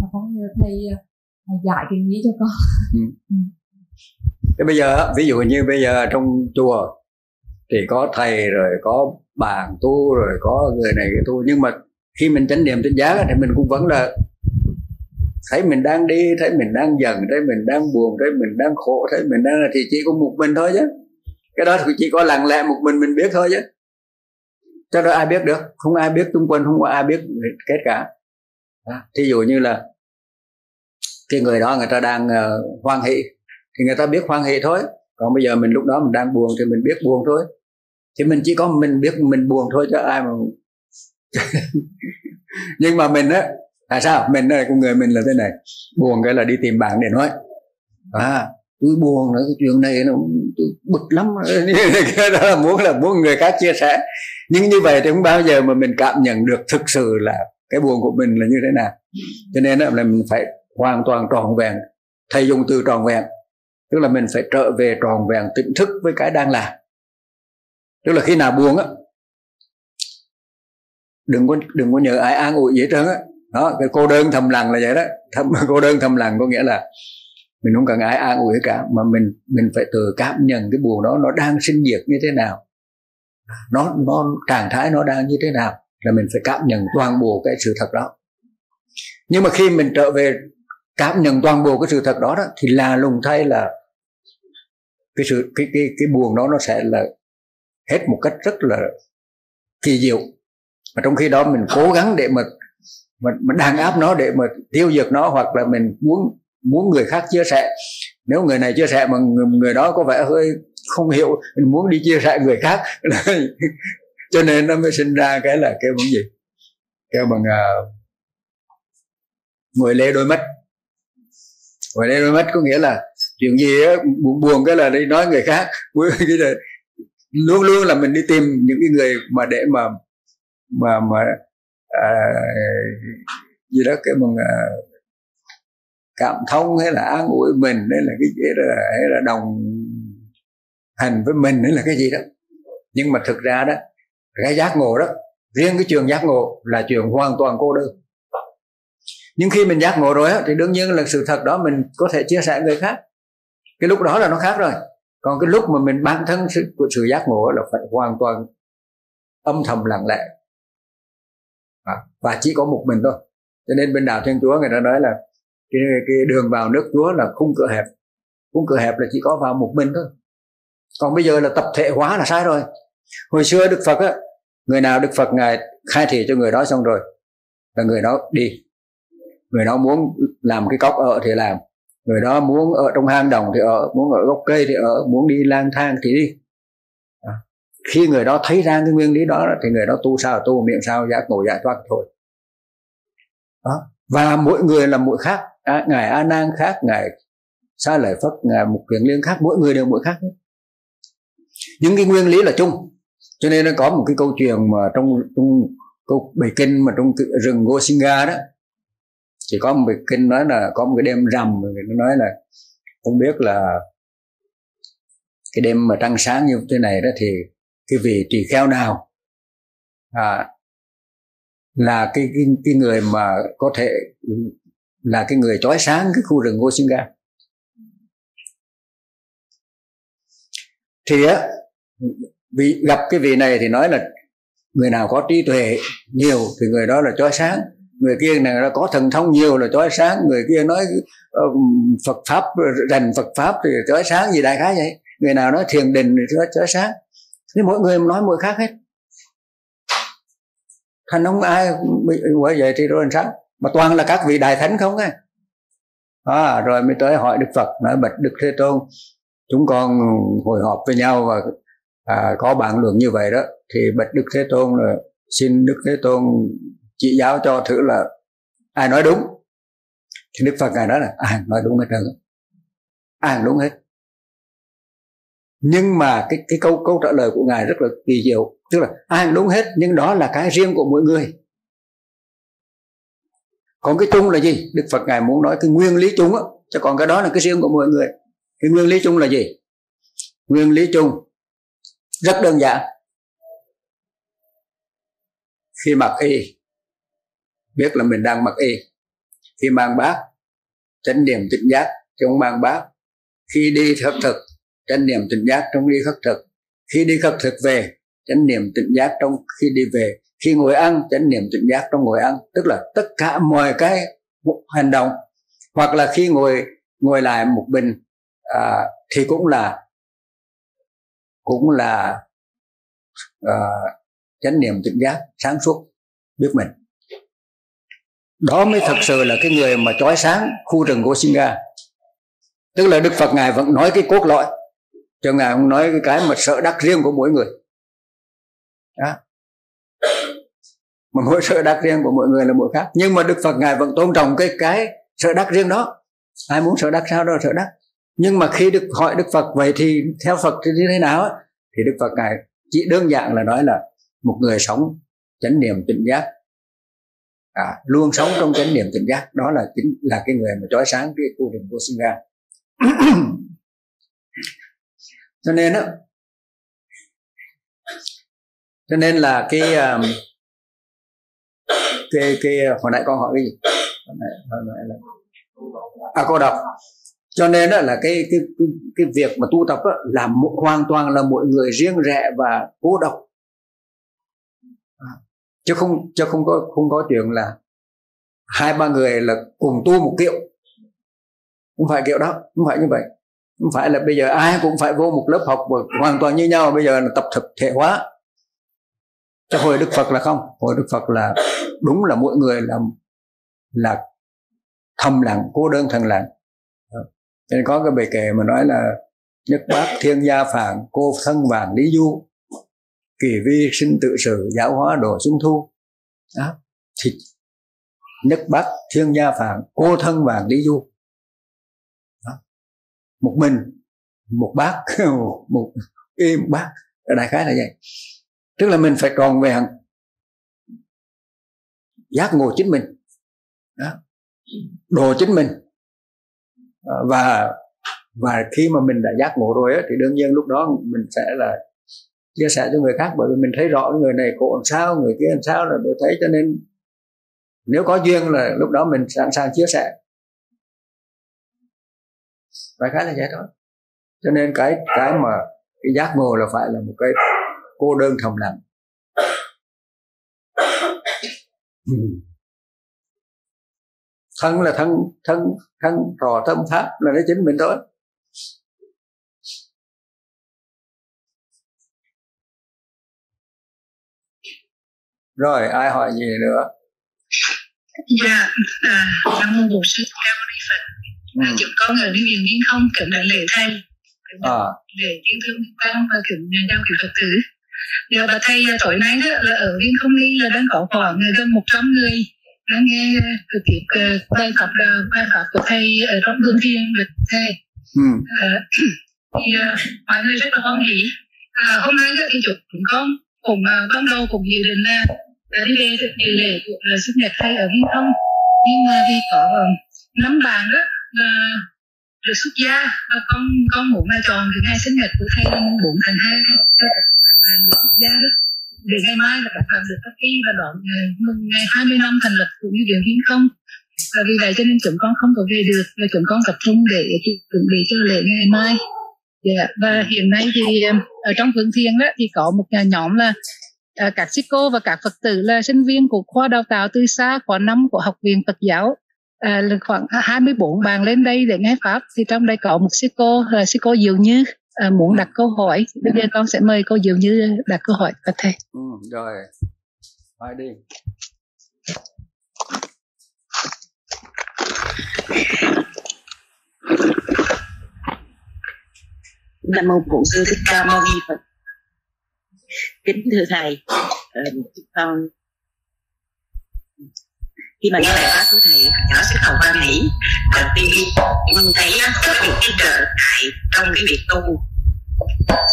Và con nhờ thầy dạy cái nghĩ cho con. Ừ. ừ. Thế bây giờ ví dụ như bây giờ trong chùa thì có thầy rồi có bàn tu rồi có người này cái tu nhưng mà khi mình chánh niệm trên giá thì mình cũng vẫn là thấy mình đang đi thấy mình đang dần thấy mình đang buồn thấy mình đang khổ thấy mình đang là thì chỉ có một mình thôi chứ. Cái đó thì chỉ có lặng lẽ một mình mình biết thôi chứ. Cho đó ai biết được? Không ai biết xung quanh không có ai biết kết cả thí dụ như là cái người đó người ta đang uh, hoan hỷ thì người ta biết hoan hỷ thôi. Còn bây giờ mình lúc đó mình đang buồn thì mình biết buồn thôi. Thì mình chỉ có mình biết mình buồn thôi cho ai mà nhưng mà mình á tại sao? Mình đây con người mình là thế này buồn cái là đi tìm bạn để nói. À tôi buồn nữa cái chuyện này nó tôi bực lắm. Đó là muốn là muốn người khác chia sẻ. Nhưng như vậy thì không bao giờ mà mình cảm nhận được thực sự là cái buồn của mình là như thế nào? Cho nên là mình phải hoàn toàn tròn vẹn thầy dùng từ tròn vẹn. Tức là mình phải trở về tròn vẹn tỉnh thức với cái đang làm. Tức là khi nào buồn á đừng có đừng có nhờ ai an ủi gì hết trơn á. Đó cái cô đơn thầm lặng là vậy đó. Thầm, cô đơn thầm lặng có nghĩa là mình không cần ai an ủi cả mà mình mình phải tự cảm nhận cái buồn đó nó đang sinh diệt như thế nào. Nó nó trạng thái nó đang như thế nào là mình phải cảm nhận toàn bộ cái sự thật đó. Nhưng mà khi mình trở về cảm nhận toàn bộ cái sự thật đó, đó thì là lùng thay là cái sự cái cái cái buồn đó nó sẽ là hết một cách rất là kỳ diệu. Mà trong khi đó mình cố gắng để mà mà, mà đàn áp nó để mà tiêu diệt nó hoặc là mình muốn muốn người khác chia sẻ. Nếu người này chia sẻ mà người, người đó có vẻ hơi không hiểu mình muốn đi chia sẻ người khác cho nên nó mới sinh ra cái là kêu bằng gì? Kêu bằng uh, ngồi lê đôi mắt. Ngồi lê đôi mắt có nghĩa là chuyện gì á buồn buồn cái là đi nói người khác. Cái là luôn luôn là mình đi tìm những cái người mà để mà mà mà à, gì đó cái bằng à, cảm thông hay là an ủi mình hay là cái gì đó hay là đồng hành với mình hay là cái gì đó. Nhưng mà thực ra đó cái giác ngộ đó riêng cái trường giác ngộ là trường hoàn toàn cô đơn. Nhưng khi mình giác ngộ rồi thì đương nhiên là sự thật đó mình có thể chia sẻ người khác. Cái lúc đó là nó khác rồi. Còn cái lúc mà mình bản thân sự, của sự giác ngộ là phải hoàn toàn âm thầm lặng lẽ. À, và chỉ có một mình thôi. Cho nên bên đạo thiên chúa người ta nói là cái, cái đường vào nước chúa là khung cửa hẹp. Khung cửa hẹp là chỉ có vào một mình thôi. Còn bây giờ là tập thể hóa là sai rồi. Hồi xưa đức phật á người nào đức phật ngài khai thị cho người đó xong rồi là người đó đi. Người đó muốn làm cái cốc ở thì làm. Người đó muốn ở trong hang đồng thì ở muốn ở gốc cây thì ở muốn đi lang thang thì đi. À. khi người đó thấy ra cái nguyên lý đó thì người đó tu sao tu miệng sao giác ngộ giải thoát thôi. Đó. và mỗi người là mỗi khác. À, ngài a nan khác ngài sa lợi phất ngài Mục kiền liên khác mỗi người đều mỗi khác những cái nguyên lý là chung cho nên nó có một cái câu chuyện mà trong trong câu bài kinh mà trong rừng Gosinga đó chỉ có một bài kinh nói là có một cái đêm rằm người nó nói là không biết là cái đêm mà trăng sáng như thế này đó thì cái vị tỳ kheo nào à, là cái, cái cái người mà có thể là cái người chói sáng cái khu rừng Gosinga. Thì á vị gặp cái vị này thì nói là người nào có trí tuệ nhiều thì người đó là chói sáng. Người kia này là có thần thông nhiều là chói sáng. Người kia nói uh, phật pháp rành phật pháp thì chói sáng gì đại khái vậy. Người nào nói thiền định thì chói, chói sáng. Thế mỗi người nói mỗi khác hết. Thành không ai bị bởi vậy thì rồi làm sao? Mà toàn là các vị đại thánh không á. À, rồi mới tới hỏi đức phật nói bạch đức thế tôn chúng con hồi họp với nhau và à, có bạn luận như vậy đó thì bạch đức thế tôn là xin đức thế tôn chỉ giáo cho thử là ai nói đúng. Thì đức phật ngài nói là ai nói đúng hết trơn ai đúng hết. Nhưng mà cái cái câu câu trả lời của ngài rất là kỳ diệu tức là ai đúng hết nhưng đó là cái riêng của mỗi người. Còn cái chung là gì? Đức phật ngài muốn nói cái nguyên lý chung á chứ còn cái đó là cái riêng của mỗi người. Cái nguyên lý chung là gì? Nguyên lý chung rất đơn giản. Khi mặc y biết là mình đang mặc y. Khi mang bát chánh niệm tỉnh giác trong mang bát. Khi đi khất thực chánh niệm tỉnh giác trong đi khất thực. Khi đi khất thực về chánh niệm tỉnh giác trong khi đi về. Khi ngồi ăn chánh niệm tỉnh giác trong ngồi ăn. Tức là tất cả mọi cái hành động. Hoặc là khi ngồi ngồi lại một mình à, thì cũng là cũng là à, chánh niệm tỉnh giác sáng suốt biết mình. Đó mới thật sự là cái người mà chói sáng khu rừng của Singa tức là Đức Phật ngài vẫn nói cái cốt lõi cho ngài không nói cái cái mà sợ đắc riêng của mỗi người. Đó. Mà mỗi sợ đắc riêng của mỗi người là mỗi khác. Nhưng mà Đức Phật ngài vẫn tôn trọng cái cái sợ đắc riêng đó. Ai muốn sợ đắc sao đâu sợ đắc nhưng mà khi được hỏi Đức Phật vậy thì theo Phật thì như thế nào? Thì Đức Phật ngài chỉ đơn giản là nói là một người sống chánh niệm tỉnh giác. À, luôn sống trong chánh niệm tỉnh giác đó là chính là cái người mà chói sáng cái khu rừng vô sinh ra. Cho nên đó cho nên là cái um, cái cái hồi nãy con hỏi cái gì? Hồi nãy, hồi nãy là à cô đọc cho nên đó là cái cái cái, cái việc mà tu tập đó, là hoàn toàn là mỗi người riêng rẽ và cô độc. À, chứ không chứ không có không có chuyện là hai ba người là cùng tu một kiểu. Không phải kiểu đó không phải như vậy. Không phải là bây giờ ai cũng phải vô một lớp học và hoàn toàn như nhau bây giờ là tập thực thể hóa. Cho hồi đức phật là không hồi đức phật là đúng là mỗi người là là thầm lặng cô đơn thần lặng nên có cái bài kệ mà nói là nhất bác, thiên gia phản cô thân vàng lý du, kỳ vi, sinh tự sự, giáo hóa đồ xuân thu. Đó. Thì nhất bác, thiên gia phản cô thân vàng lý du. Đó. một mình, một bác, một y bác. Đại khái là vậy. Tức là mình phải tròn vẹn. Giác ngộ chính mình. Đó. đồ chính mình. Ờ, và và khi mà mình đã giác ngộ rồi á, thì đương nhiên lúc đó mình sẽ là chia sẻ cho người khác bởi vì mình thấy rõ người này khổ làm sao người kia làm sao là đều thấy cho nên nếu có duyên là lúc đó mình sẵn sàng chia sẻ. Đại khái là vậy thôi. Cho nên cái cái mà cái giác ngộ là phải là một cái cô đơn thầm lặng. thân là thân thân thân trò tâm pháp là nó chính mình thôi. Rồi ai hỏi gì nữa? Dạ à, nam mô bổn sư ca mâu ni phật. Ừ. À, chúng con ở điện biên không cận đại lễ thầy à. để kiến thương tăng và cận giao kiểu phật tử. Giờ bà thầy à, tối nay đó là ở viên không ly là đang có khoảng gần một trăm người đang nghe thực tiết bài pháp bài pháp của thầy ở trong gương thiên lịch thầy. Ừ. à, thì mọi người rất là hoan hỷ. À, hôm nay thì chúng con cùng ban đầu cùng dự định là đã đi về dự lễ của sinh nhật thầy ở viên không nhưng mà vì có năm bạn đó là được xuất gia và con con muốn là chọn cái ngày sinh nhật của thầy là mùng bốn tháng hai. Bạn được xuất gia đó để ngày mai là các bạn được phát y và đón mừng ngày 20 năm thành lập cũng như điện hiến không? Và vì vậy cho nên chúng con không có về được và chúng con tập trung để chuẩn bị cho lễ ngày mai. Yeah. và hiện nay thì ở trong phương thiền đó thì có một nhà nhóm là uh, các sư cô và các phật tử là sinh viên của khoa đào tạo từ xa khóa năm của học viện Phật giáo. À, là khoảng 24 bạn lên đây để nghe pháp. Thì trong đây có một sư cô là sư cô Diệu Như à, muốn đặt câu hỏi bây giờ con sẽ mời cô Diệu Như đặt câu hỏi cho thầy ừ, rồi. Hỏi đi. Nam mô Bổn Sư Thích Ca Mâu Ni Phật. Kính thưa thầy, uh, con khi mà nghe bài pháp của thầy nhỏ sức cầu quan hỷ đầu tiên mình thấy có những cái trở ngại trong cái việc tu.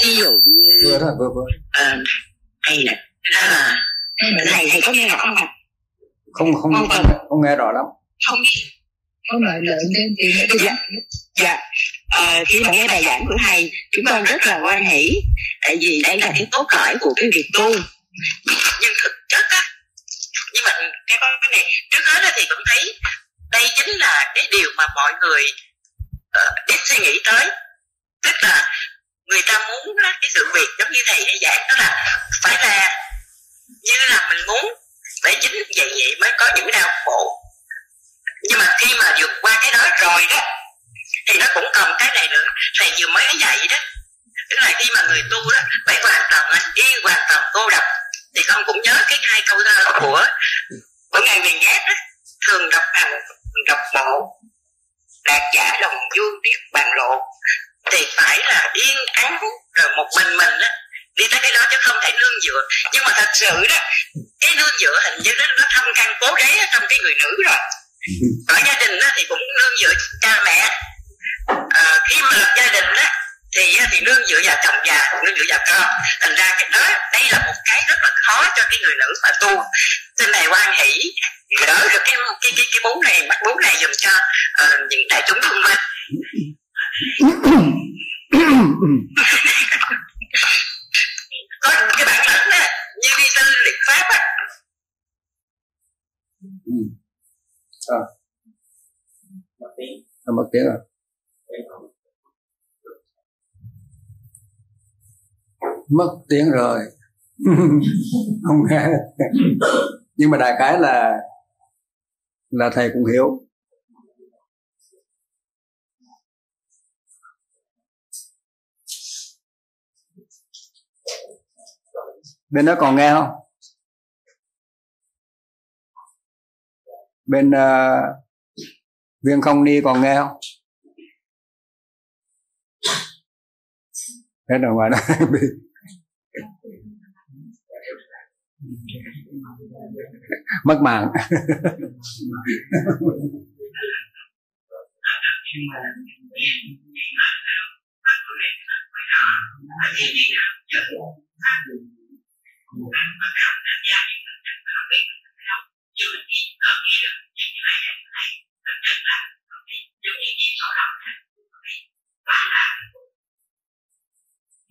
Ví dụ như vừa thôi vừa vừa. uh, thầy này là thầy thầy có nghe rõ không ạ? Không không Không, không, không nghe rõ lắm. Không. Có lợi lợi lên thì dạ dạ. Ờ, khi mà nghe bài giảng của thầy chúng con rất là quan hỷ. Tại vì đây là cái cốt lõi của cái việc tu. Nhưng thực chất á nhưng mà cái cái này trước hết thì cũng thấy đây chính là cái điều mà mọi người ờ, uh, ít suy nghĩ tới. Tức là người ta muốn là cái sự việc giống như thầy hay giảng đó là phải là như là mình muốn để chính vậy vậy mới có những đau khổ. Nhưng mà khi mà vượt qua cái đó rồi đó thì nó cũng còn cái này nữa. Thầy vừa mới dạy đó tức là khi mà người tu đó phải hoàn toàn là yên hoàn toàn cô độc thì con cũng nhớ cái hai câu thơ của của ngài Huyền Giác đó thường đọc hàng đọc bộ đạt giả lòng vui biết bàn lộ. Thì phải là yên ắng rồi một mình mình á đi tới cái đó chứ không thể nương dựa. Nhưng mà thật sự đó cái nương dựa hình như nó nó thâm căn cố đế trong cái người nữ rồi. Ở gia đình á, thì cũng nương dựa cha mẹ. À, khi mà lập gia đình á thì thì nương dựa vào chồng già nương dựa vào con. Thành ra cái đó đây là một cái rất là khó cho cái người nữ mà tu. Xin thầy quan hỷ gỡ được cái cái cái cái bún này bắt bún này dùm cho uh, những đại chúng thông minh có cái bản lĩnh á như đi sư liệt pháp á. Ừ. à. à, mất tiếng rồi mất tiếng rồi. Không nghe. Nhưng mà đại cái là là thầy cũng hiểu. Bên đó còn nghe không? Bên uh, viên không ni còn nghe không? Hết rồi ngoài đó mất mạng.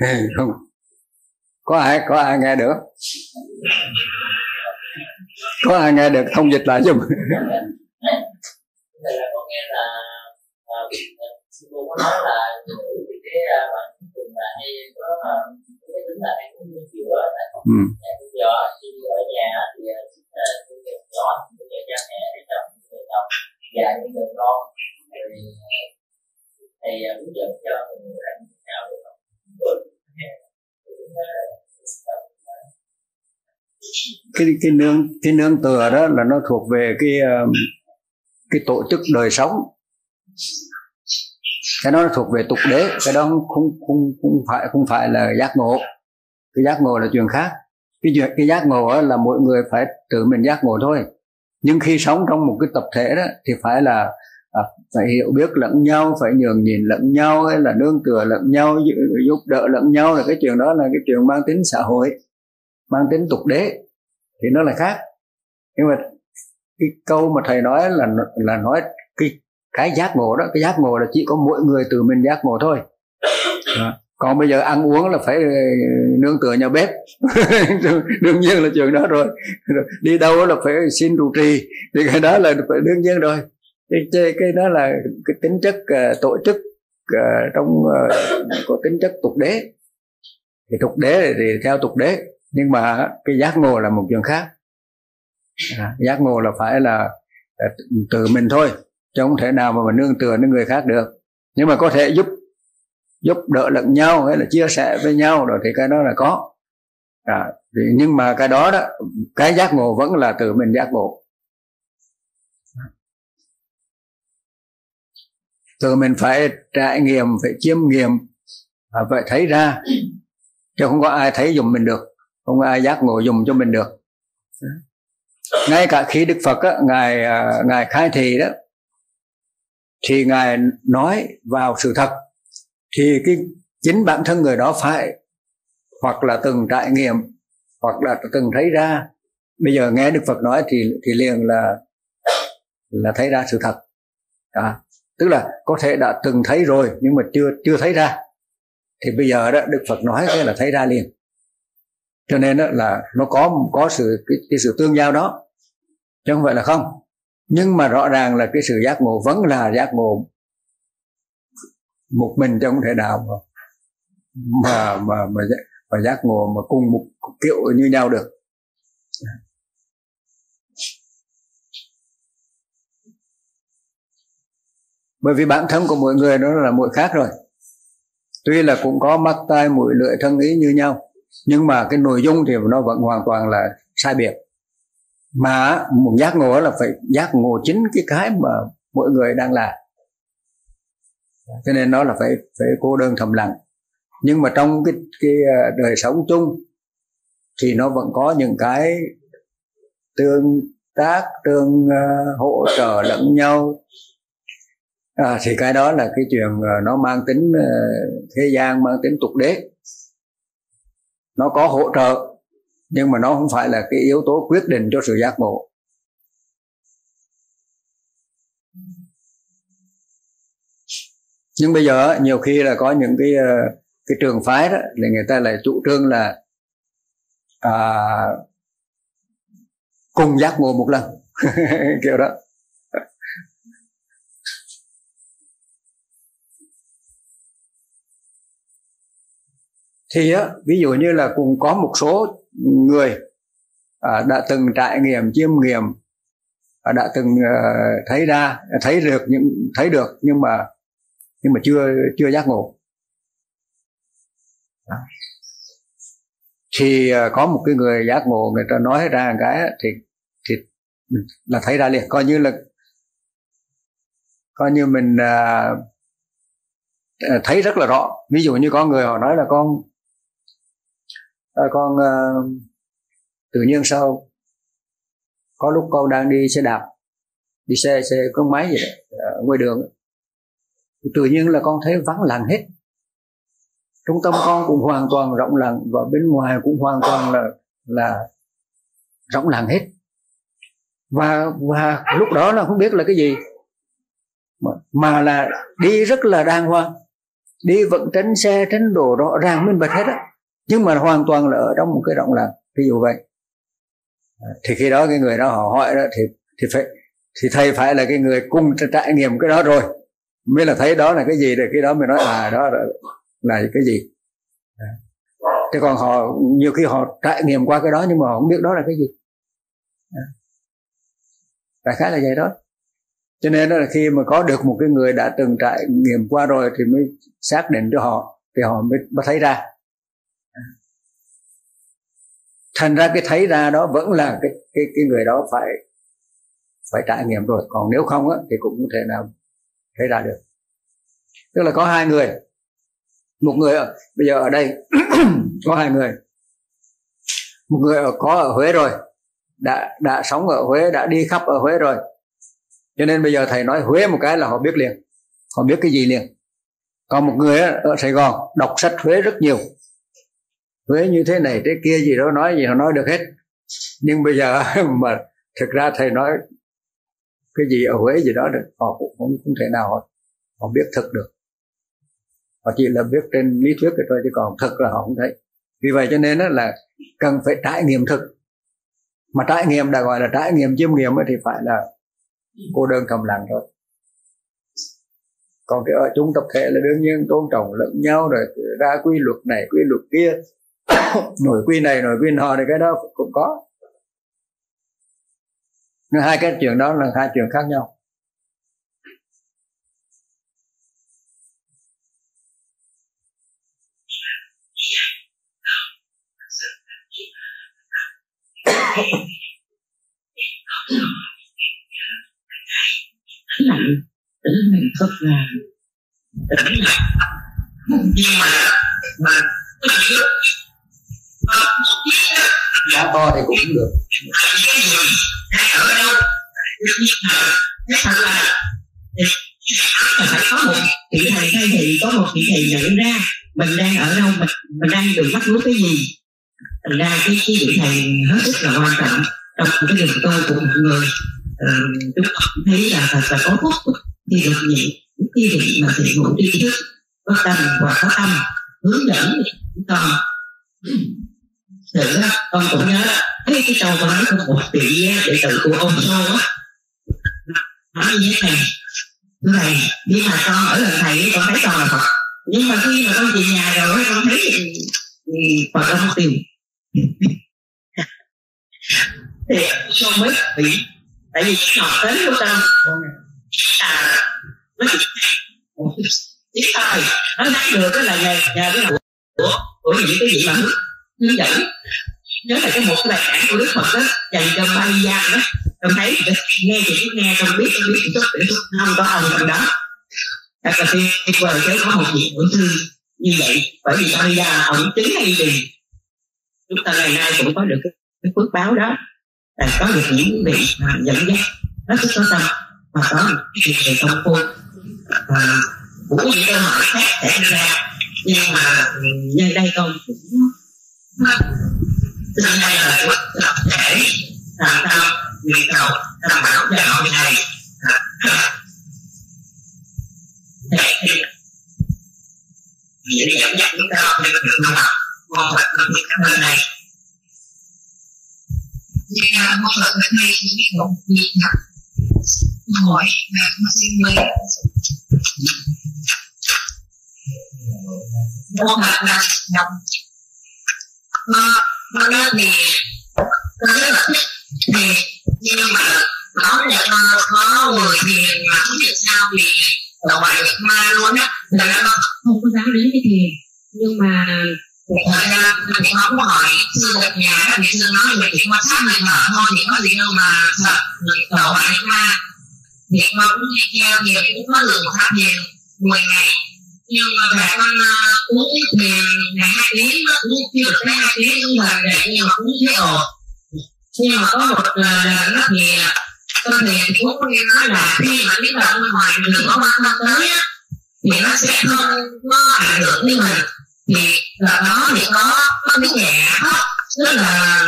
không. Có ai có ai nghe được? Có ai nghe được thông dịch lại giùm? Là con nghe là à, sư cô có nói là cái bạn thường là hay có cái tính là hay cũng như kiểu ở tại ừ. giờ khi ở nhà thì chúng nhỏ thì cha mẹ để chồng để chồng và những người con. Thì thầy hướng dẫn cho người làm nào để không cái cái nương cái nương tựa đó là nó thuộc về cái cái tổ chức đời sống cái đó nó thuộc về tục đế cái đó không không không phải không phải là giác ngộ. Cái giác ngộ là chuyện khác. Cái chuyện cái giác ngộ là mỗi người phải tự mình giác ngộ thôi. Nhưng khi sống trong một cái tập thể đó thì phải là à, phải hiểu biết lẫn nhau phải nhường nhìn lẫn nhau hay là nương tựa lẫn nhau giúp đỡ lẫn nhau. Là cái chuyện đó là cái chuyện mang tính xã hội mang tính tục đế. Thì nó là khác. Nhưng mà cái câu mà thầy nói là là nói cái giác ngộ đó cái giác ngộ là chỉ có mỗi người từ mình giác ngộ thôi. Còn bây giờ ăn uống là phải ờ, nương tựa nhà bếp. Đương nhiên là chuyện đó rồi. Đi đâu là phải xin trụ trì. Thì cái đó là phải đương nhiên rồi. Cái, cái đó là cái tính chất uh, tổ chức uh, trong uh, có tính chất tục đế. Thì tục đế thì theo tục đế. Nhưng mà cái giác ngộ là một chuyện khác. À, giác ngộ là phải là, là từ mình thôi chứ không thể nào mà mình nương tựa đến người khác được. Nhưng mà có thể giúp giúp đỡ lẫn nhau hay là chia sẻ với nhau rồi thì cái đó là có. À, thì, nhưng mà cái đó đó cái giác ngộ vẫn là từ mình giác ngộ. Từ mình phải trải nghiệm phải chiêm nghiệm và phải thấy ra. Chứ không có ai thấy dùng mình được không có ai giác ngộ dùng cho mình được. Ngay cả khi đức phật á, ngài à, ngài khai thị đó thì ngài nói vào sự thật thì cái chính bản thân người đó phải hoặc là từng trải nghiệm hoặc là từng thấy ra. Bây giờ nghe đức phật nói thì thì liền là là thấy ra sự thật. À, tức là có thể đã từng thấy rồi nhưng mà chưa chưa thấy ra. Thì bây giờ đó đức phật nói cái là thấy ra liền. Cho nên đó là nó có có sự cái, cái sự tương giao đó. Chứ không phải là không nhưng mà rõ ràng là cái sự giác ngộ vẫn là giác ngộ một mình chứ không thể nào mà mà mà mà, mà giác ngộ mà cùng một kiểu như nhau được. Bởi vì bản thân của mỗi người nó là mỗi khác rồi. Tuy là cũng có mắt tai mũi lưỡi thân ý như nhau nhưng mà cái nội dung thì nó vẫn hoàn toàn là sai biệt mà một giác ngộ là phải giác ngộ chính cái cái mà mỗi người đang làm. Cho nên nó là phải phải cô đơn thầm lặng. Nhưng mà trong cái cái à, đời sống chung thì nó vẫn có những cái tương tác tương uh, hỗ trợ lẫn nhau. À, thì cái đó là cái chuyện uh, nó mang tính uh, thế gian mang tính tục đế. Nó có hỗ trợ nhưng mà nó không phải là cái yếu tố quyết định cho sự giác ngộ. Nhưng bây giờ nhiều khi là có những cái ờ, cái trường phái đó thì người ta lại chủ trương là à, cùng giác ngộ một lần. Kiểu đó. Thì á, ví dụ như là cùng có một số người à, đã từng trải nghiệm chiêm nghiệm à, đã từng ờ, thấy ra thấy được những thấy được nhưng mà nhưng mà chưa chưa giác ngộ Đó. thì ờ, có một cái người giác ngộ người ta nói ra cái thì thì là thấy ra liền coi như là coi như mình à, ờ, thấy rất là rõ ví dụ như có người họ nói là con à, con à, tự nhiên sau có lúc con đang đi xe đạp đi xe xe có máy vậy đó, ờ, ngoài đường thì tự nhiên là con thấy vắng lặng hết. Trung tâm con cũng hoàn toàn rộng lặng và bên ngoài cũng hoàn toàn là là rộng lặng hết. Và và lúc đó là không biết là cái gì mà, mà là đi rất là đàng hoàng đi vận tránh xe tránh đồ rõ ràng minh bạch hết á nhưng mà hoàn toàn là ở trong một cái rộng lạc ví dụ vậy. À, thì khi đó cái người đó họ hỏi đó thì thì phải thì thầy phải là cái người cùng trải nghiệm cái đó rồi. Mới là thấy đó là cái gì rồi cái đó mới nói à đó là, là cái gì? À. Chứ còn họ nhiều khi họ trải nghiệm qua cái đó nhưng mà họ không biết đó là cái gì. À. Đại khái là vậy đó. Cho nên đó là khi mà có được một cái người đã từng trải nghiệm qua rồi thì mới xác định cho họ thì họ mới, mới thấy ra thành ra cái thấy ra đó vẫn là cái cái cái người đó phải phải trải nghiệm rồi. Còn nếu không á thì cũng không thể nào thấy ra được. Tức là có hai người. Một người ở, bây giờ ở đây có hai người. Một người ở, có ở Huế rồi đã đã sống ở Huế đã đi khắp ở Huế rồi. Cho nên bây giờ thầy nói Huế một cái là họ biết liền. Họ biết cái gì liền. Còn một người ở Sài Gòn đọc sách Huế rất nhiều. Huế như thế này thế kia gì đó nói gì họ nói được hết. Nhưng bây giờ mà thực ra thầy nói cái gì ở Huế gì đó được họ cũng không, không thể nào họ, họ biết thực được. Họ chỉ là biết trên lý thuyết thôi chứ còn thực là họ không thấy. Vì vậy cho nên là cần phải trải nghiệm thực. Mà trải nghiệm đã gọi là trải nghiệm chiêm nghiệm thì phải là cô đơn cầm lặng thôi. Còn cái ở chung tập thể là đương nhiên tôn trọng lẫn nhau rồi ra quy luật này quy luật kia. nổi quy này, nổi quy nọ thì cái đó cũng có. Nên hai cái chuyện đó là hai chuyện khác nhau. Lạnh tĩnh này thật là nhưng mà mà giá to thì cũng được. Là phải có một vị thầy thay thì có một vị thầy nhận ra mình đang ở đâu, mình mình đang được bắt nuốt cái gì. Thành ra cái cái vị thầy hết sức là quan trọng. Trong cái đường tôi của mọi người ờ, chúng ta thấy là thật là có phúc. Khi được nhị, khi được mà thầy ngủ tri thức có tâm và có tâm hướng dẫn chúng con sự đó con cũng nhớ thấy cái câu váy của một vị đệ tử của ông sô á. Nói như thế này thưa thầy nhưng mà con ở lần thầy con thấy con là phật. Nhưng mà khi mà con về nhà rồi con thấy phật ông tìm. Thì sô mới bị, tại vì cái học đến của con. À nó chỉ thôi. Nó nắm được cái là nhờ nhờ cái của của của những cái gì mà như vậy nhớ là cái một cái bài giảng của đức phật đó dành cho ba gia đó. Con thấy nghe thì cứ nghe con biết con biết chút để không có ông trong đó. Thật là tuyệt vời chứ có một vị tiểu thư. Như vậy bởi vì ba gia ông chính hay gì chúng ta ngày nay cũng có được cái, cái phước báo đó. Là có được những vị mà dẫn dắt rất có tâm mà có một cái về công phu và cũng những câu hỏi khác sẽ ra nhưng mà ừ, nhân đây con cũng xin đây là bất tập thể làm tâm nguyện cầu đảm bảo cho hội này. Để dẫn dắt chúng ta được được mặt mong vật được cảm ơn này. Nhưng mà một lần này thì cũng bị hỏi và nó xin mời một mặt là đồng nó nó nó thì nó rất là thích thì nhưng mà nó là nó có người thì mà không biết sao thì là gọi ma luôn á là nó không có dám đến cái thiền nhưng mà thật ra mình nó cũng hỏi sư gặp nhà thì sư nói mình chỉ quan sát mình mở thôi thì có gì đâu mà sợ là gọi ma thì con cũng đi theo thì cũng có lượng pháp nhiều, 10 ngày nhưng mà bạn con uh, uống thì là hai tiếng đó, uống chưa được cái hai tiếng nhưng mà để nhưng mà cũng thấy ổn nhưng mà có một uh, lần đó thì con thì cũng nghe nói là khi mà biết là bên ngoài mình đừng có ma không tới á thì nó sẽ không có ảnh hưởng đến mình. Thì là đó thì có có cái nhẹ khóc rất là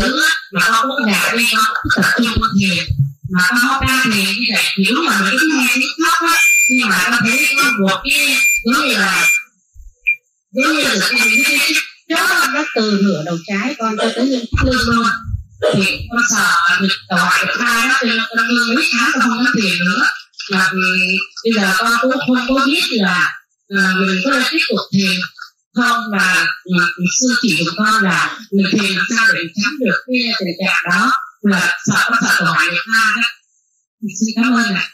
dữ mà không có gạt đi nó tập trung con thiền mà không ho ca thì như vậy nếu mà mình cứ nghe tiếng khóc á nhưng mà con thấy có một cái giống như là giống như là cái cái chó nó từ nửa đầu trái con cho tới lưng luôn thì con sợ mình đầu óc của nó đó cho nên con đi mấy tháng con không có tiền nữa. Là vì bây giờ con cũng không có biết là à, mình có tiếp tục thiền không và mà sư chỉ của con là mình thiền làm sao để tránh được cái tình trạng đó. Là sợ con sợ đầu óc người ta đó. Xin cảm ơn ạ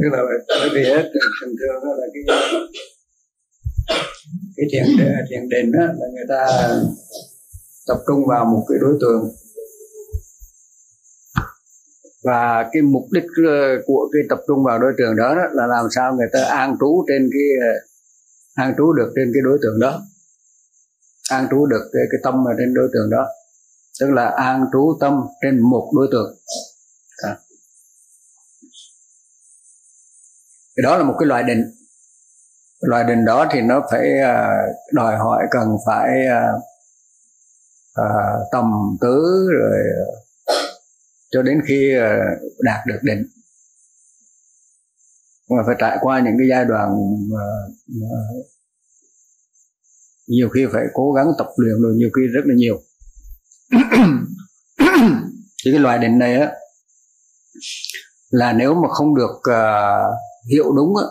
tức là bởi vì hết thường thường đó là cái cái thiền thiền định đó là người ta tập trung vào một cái đối tượng. Và cái mục đích ờ, của cái tập trung vào đối tượng đó, đó là làm sao người ta an trú trên cái ờ, an trú được trên cái đối tượng đó. An trú được cái, cái tâm ở trên đối tượng đó tức là an trú tâm trên một đối tượng. À. cái đó là một cái loại định. Loại định đó thì nó phải à, đòi hỏi cần phải à, à, tầm tứ rồi cho đến khi đạt được định. Mà phải trải qua những cái giai đoạn mà, mà nhiều khi phải cố gắng tập luyện rồi nhiều khi rất là nhiều. thì cái loại định này á là nếu mà không được uh, hiệu đúng á,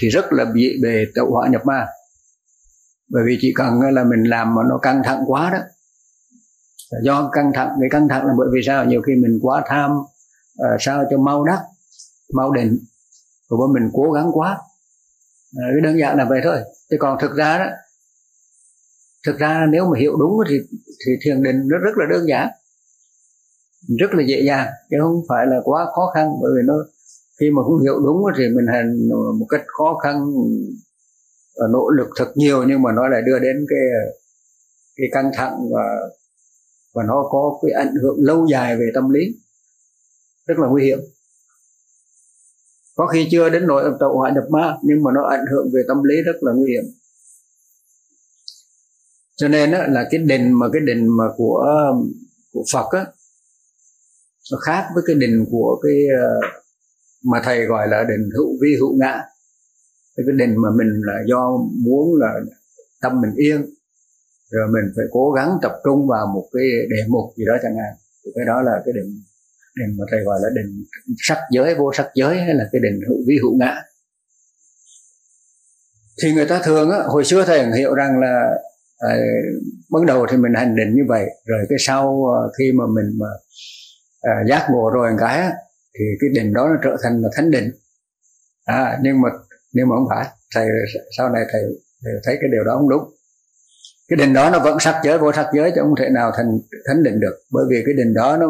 thì rất là bị về tẩu hỏa nhập ma. Bởi vì chỉ cần là mình làm mà nó căng thẳng quá đó do căng thẳng cái căng thẳng là bởi vì sao? Nhiều khi mình quá tham uh, sao cho mau đắc mau định rồi mình cố gắng quá. À, cái đơn giản là vậy thôi. Chứ còn thực ra đó thực ra nếu mà hiểu đúng thì thì thiền định nó rất là đơn giản, rất là dễ dàng, chứ không phải là quá khó khăn, bởi vì nó, khi mà không hiểu đúng thì mình hành một cách khó khăn và nỗ lực thật nhiều, nhưng mà nó lại đưa đến cái cái căng thẳng và và nó có cái ảnh hưởng lâu dài về tâm lý. Rất là nguy hiểm. Có khi chưa đến nỗi tẩu hỏa nhập ma, nhưng mà nó ảnh hưởng về tâm lý rất là nguy hiểm cho nên đó là cái đền mà cái đền mà của của Phật á nó khác với cái đền của cái ờ, mà thầy gọi là đền hữu vi hữu ngã. Cái đền mà mình là do muốn là tâm mình yên rồi mình phải cố gắng tập trung vào một cái đề mục gì đó chẳng hạn. Thì cái đó là cái đền đền mà thầy gọi là đền sắc giới vô sắc giới hay là cái đền hữu vi hữu ngã. Thì người ta thường á, hồi xưa thầy hiểu rằng là Ờ, à, bắt đầu thì mình hành định như vậy. Rồi cái sau à, khi mà mình mà à, giác ngộ rồi một cái thì cái định đó nó trở thành là thánh định. À, nhưng mà nhưng mà không phải. Thầy sau này thầy, thầy thấy cái điều đó không đúng. Cái định đó nó vẫn sắc giới vô sắc giới chứ không thể nào thành thánh định được. Bởi vì cái định đó nó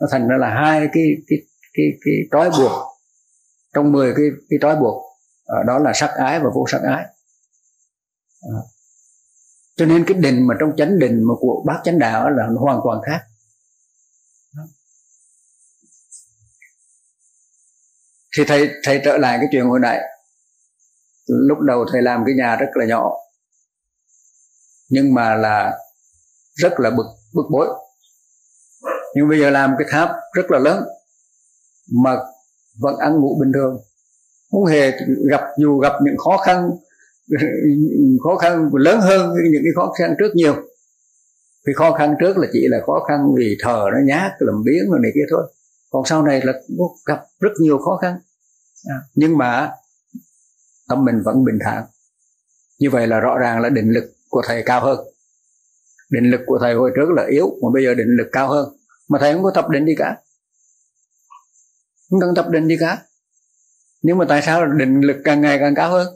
nó thành ra là hai cái cái cái cái trói buộc. Trong 10 cái cái trói buộc đó là sắc ái và vô sắc ái. À cho nên cái định mà trong chánh định mà của bác chánh đạo là nó hoàn toàn khác. Thì thầy thầy trở lại cái chuyện hồi nãy. Lúc đầu thầy làm cái nhà rất là nhỏ. Nhưng mà là rất là bực bực bối nhưng bây giờ làm cái tháp rất là lớn, mà vẫn ăn ngủ bình thường. Không hề gặp, dù gặp những khó khăn khó khăn lớn hơn những cái khó khăn trước nhiều. Vì khó khăn trước là chỉ là khó khăn vì thờ nó nhát làm biến rồi này kia thôi. Còn sau này là gặp rất nhiều khó khăn. À, nhưng mà tâm mình vẫn bình thản. Như vậy là rõ ràng là định lực của thầy cao hơn. Định lực của thầy hồi trước là yếu mà bây giờ định lực cao hơn. Mà thầy không có tập định gì cả. Không cần tập định gì cả. Nhưng mà tại sao định lực càng ngày càng cao hơn?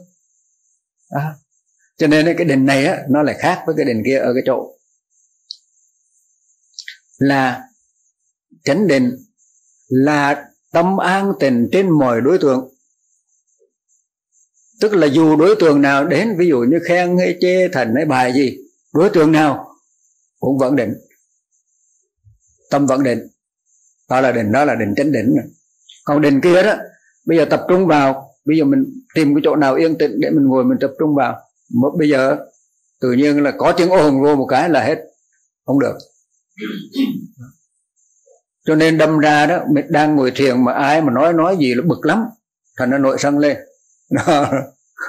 Đó. cho nên cái định này á, nó lại khác với cái định kia ở cái chỗ là chánh định là tâm an tình trên mọi đối tượng. Tức là dù đối tượng nào đến, ví dụ như khen hay chê thành hay bài gì, đối tượng nào cũng vẫn định. Tâm vẫn định. Đó là định đó là định chánh định còn định kia đó, bây giờ tập trung vào bây giờ mình tìm cái chỗ nào yên tĩnh để mình ngồi mình tập trung vào. Mà bây giờ tự nhiên là có tiếng ồn vô một cái là hết. Không được. Cho nên đâm ra đó mình đang ngồi thiền mà ai mà nói nói gì là bực lắm. Thành nó nội sân lên. Đó.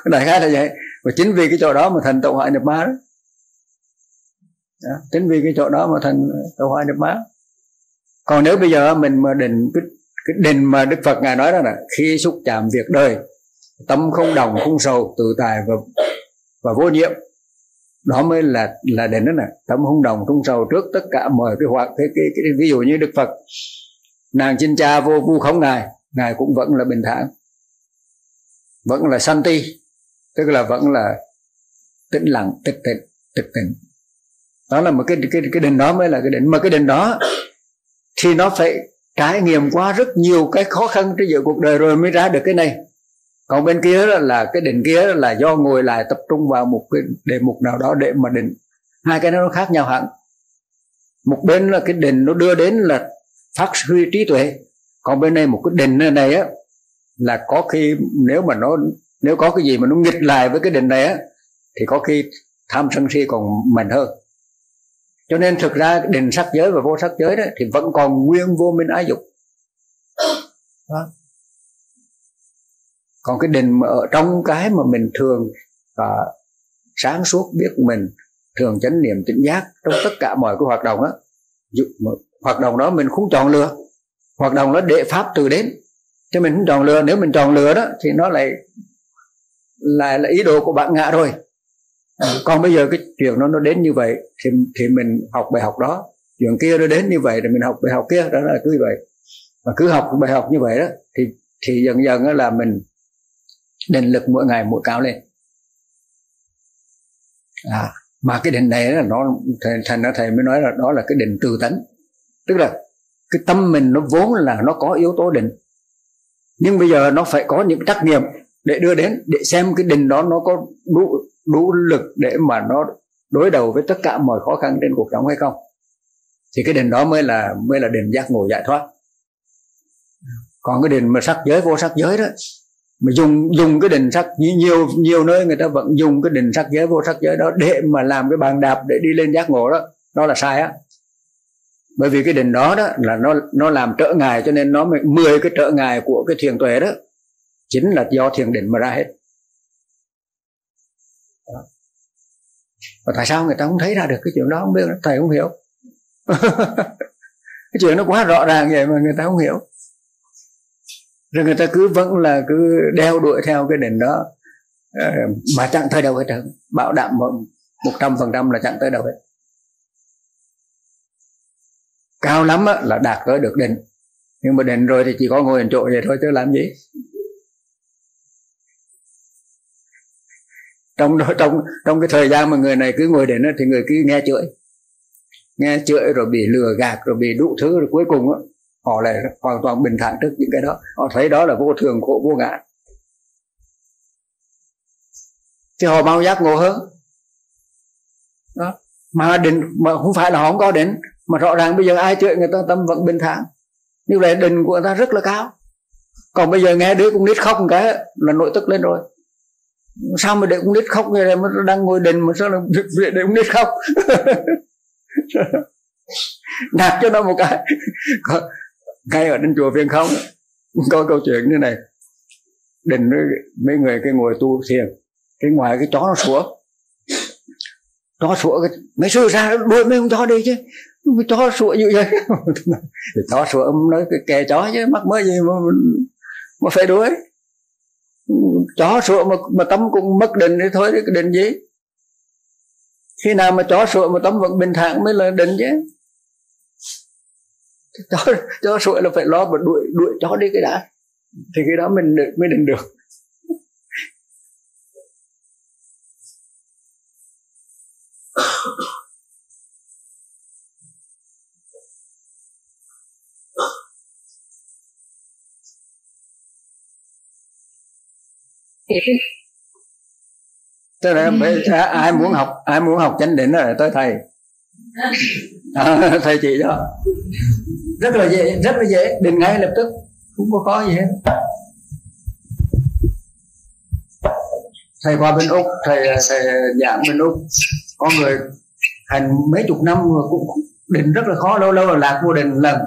đại khái là vậy. Và chính vì cái chỗ đó mà thành tậu hoại nhập ma đó. đó. Chính vì cái chỗ đó mà thành tậu hoại nhập ma còn nếu bây giờ mình mà định cái, cái định mà đức phật ngài nói đó là khi xúc chạm việc đời tâm không đồng không sầu tự tài và và vô nhiệm. Đó mới là là đền đó nè tâm không đồng không sầu trước tất cả mọi cái hoạt cái, cái, cái, ví dụ như đức phật. Nàng chinh cha vô vu khống ngài ngài cũng vẫn là bình thản. Vẫn là sanh ti tức là vẫn là tĩnh lặng tịch tịnh tịch tịnh. Đó là một cái cái cái định đó mới là cái định mà cái định đó thì nó phải trải nghiệm qua rất nhiều cái khó khăn trên giữa cuộc đời rồi mới ra được cái này còn bên kia là cái định kia là do ngồi lại tập trung vào một cái đề mục nào đó để mà định. Hai cái nó khác nhau hẳn. Một bên là cái định nó đưa đến là phát huy trí tuệ. Còn bên này một cái định này, này á là có khi nếu mà nó nếu có cái gì mà nó nghịch lại với cái định này á thì có khi tham sân si còn mạnh hơn. Cho nên thực ra định sắc giới và vô sắc giới đó thì vẫn còn nguyên vô minh ái dục. Đó còn cái định mà ở trong cái mà mình thường à, sáng suốt biết mình thường chánh niệm tỉnh giác trong tất cả mọi cái hoạt động đó hoạt động đó mình không chọn lựa hoạt động đó để pháp từ đến cho mình không chọn lựa. Nếu mình chọn lựa đó thì nó lại là, là ý đồ của bạn ngạ rồi à, còn bây giờ cái chuyện nó nó đến như vậy thì thì mình học bài học đó. Chuyện kia nó đến như vậy thì mình học bài học kia đó là cứ như vậy. Mà cứ học bài học như vậy đó thì thì dần dần là mình định lực mỗi ngày mỗi cao lên. À, mà cái định này là nó thành ra thầy mới nói là đó là cái định từ tánh. Tức là cái tâm mình nó vốn là nó có yếu tố định. Nhưng bây giờ nó phải có những trắc nghiệm để đưa đến để xem cái định đó nó có đủ đủ lực để mà nó đối đầu với tất cả mọi khó khăn trên cuộc sống hay không. Thì cái định đó mới là mới là định giác ngộ giải thoát. Còn cái định mà sắc giới vô sắc giới đó mà dùng dùng cái định sắc nhiều nhiều nơi người ta vẫn dùng cái định sắc giới, vô sắc giới đó để mà làm cái bàn đạp để đi lên giác ngộ đó. Đó là sai á. Bởi vì cái định đó đó là nó nó làm trở ngại cho nên nó mười cái trở ngại của cái thiền tuệ đó. Chính là do thiền định mà ra hết. Đó. và tại sao người ta không thấy ra được cái chuyện đó không biết, thầy không hiểu. Cái chuyện nó quá rõ ràng vậy mà người ta không hiểu rồi người ta cứ vẫn là cứ đeo đuổi theo cái đền đó. Ờ, mà chẳng tới đâu hết trơn bảo đảm một trăm phần trăm là chẳng tới đâu hết. Cao lắm là đạt tới được đền. Nhưng mà đền rồi thì chỉ có ngồi ở chỗ vậy thôi, chứ làm gì? Trong trong trong cái thời gian mà người này cứ ngồi định thì người cứ nghe chửi. Nghe chửi rồi bị lừa gạt, rồi bị đủ thứ, rồi cuối cùng họ lại hoàn toàn bình thản trước những cái đó. Họ thấy đó là vô thường khổ vô ngã. Thì họ bao giác ngộ hơn. Đó. Mà định, mà không phải là họ không có định, mà rõ ràng bây giờ ai chơi người ta, tâm vẫn bình thản. Như vậy định của người ta rất là cao. Còn bây giờ nghe đứa cũng nít khóc một cái là nội tức lên rồi. Sao mà để cũng nít khóc như này mà đang ngồi đình mà sao là để cũng nít khóc? Nạt cho nó một cái ngay ở đến chùa viên không, có câu chuyện như này. Định mấy người cái ngồi tu thiền, cái ngoài cái chó nó sủa. Chó sủa cái, mấy sư ra đuổi mấy ông chó đi chứ. Mấy chó sủa như vậy. Thì chó sủa ông nói cái kè chó chứ, mắc mới gì mà mà phải đuổi chó sủa mà mà tâm cũng mất định thì thôi, cái định gì? Khi nào mà chó sủa mà tâm vẫn bình thản mới là định chứ chó chó sủa là phải lo mà đuổi đuổi chó đi cái đã. Thì cái đó mình được mới định được. Tức là phải ai muốn học ai muốn học chánh định là tới thầy à, thầy chị cho rất là dễ rất là dễ. Định ngay lập tức. Không có khó gì hết. Thầy qua bên úc thầy thầy giảng bên úc. Có người hành mấy chục năm rồi cũng định rất là khó lâu lâu là lạc vô định lần.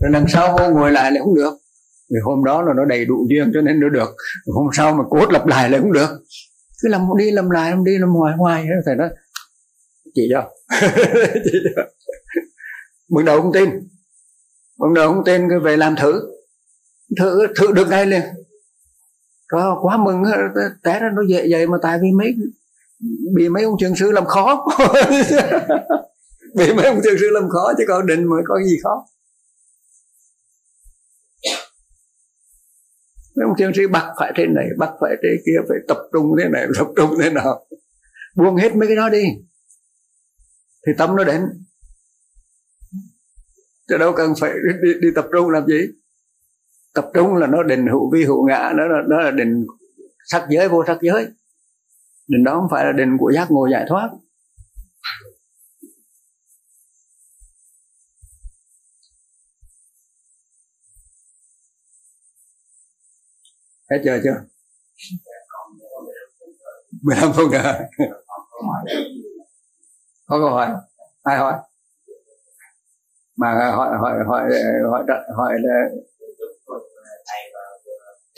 Rồi lần sau cô ngồi lại lại không được. Thì hôm đó là nó đầy đủ duyên cho nên nó được. Hôm sau mà cốt lặp lại lại cũng được. Cứ làm đi làm lại làm đi làm hoài hoài. Thầy nói chị đâu, chị đâu, bước đầu không tin. Bước đầu không tin cứ về làm thử. Thử thử được ngay liền. Có quá mừng té ra nó dễ vậy mà tại vì mấy bị mấy ông trường sư làm khó. Bị mấy ông trường sư làm khó chứ còn định mà có gì khó. Mấy ông trường sư bắt phải thế này bắt phải thế kia phải tập trung thế này tập trung thế nào. Buông hết mấy cái đó đi thì tâm nó đến. Chứ đâu cần phải đi, đi, đi tập trung làm gì. Tập trung là nó định hữu vi hữu ngã nó là, nó là định sắc giới vô sắc giới. Định đó không phải là định của giác ngộ giải thoát. Hết giờ chưa? 15 phút nữa có câu hỏi. Ai hỏi? Mà hỏi hỏi hỏi hỏi hỏi, hỏi là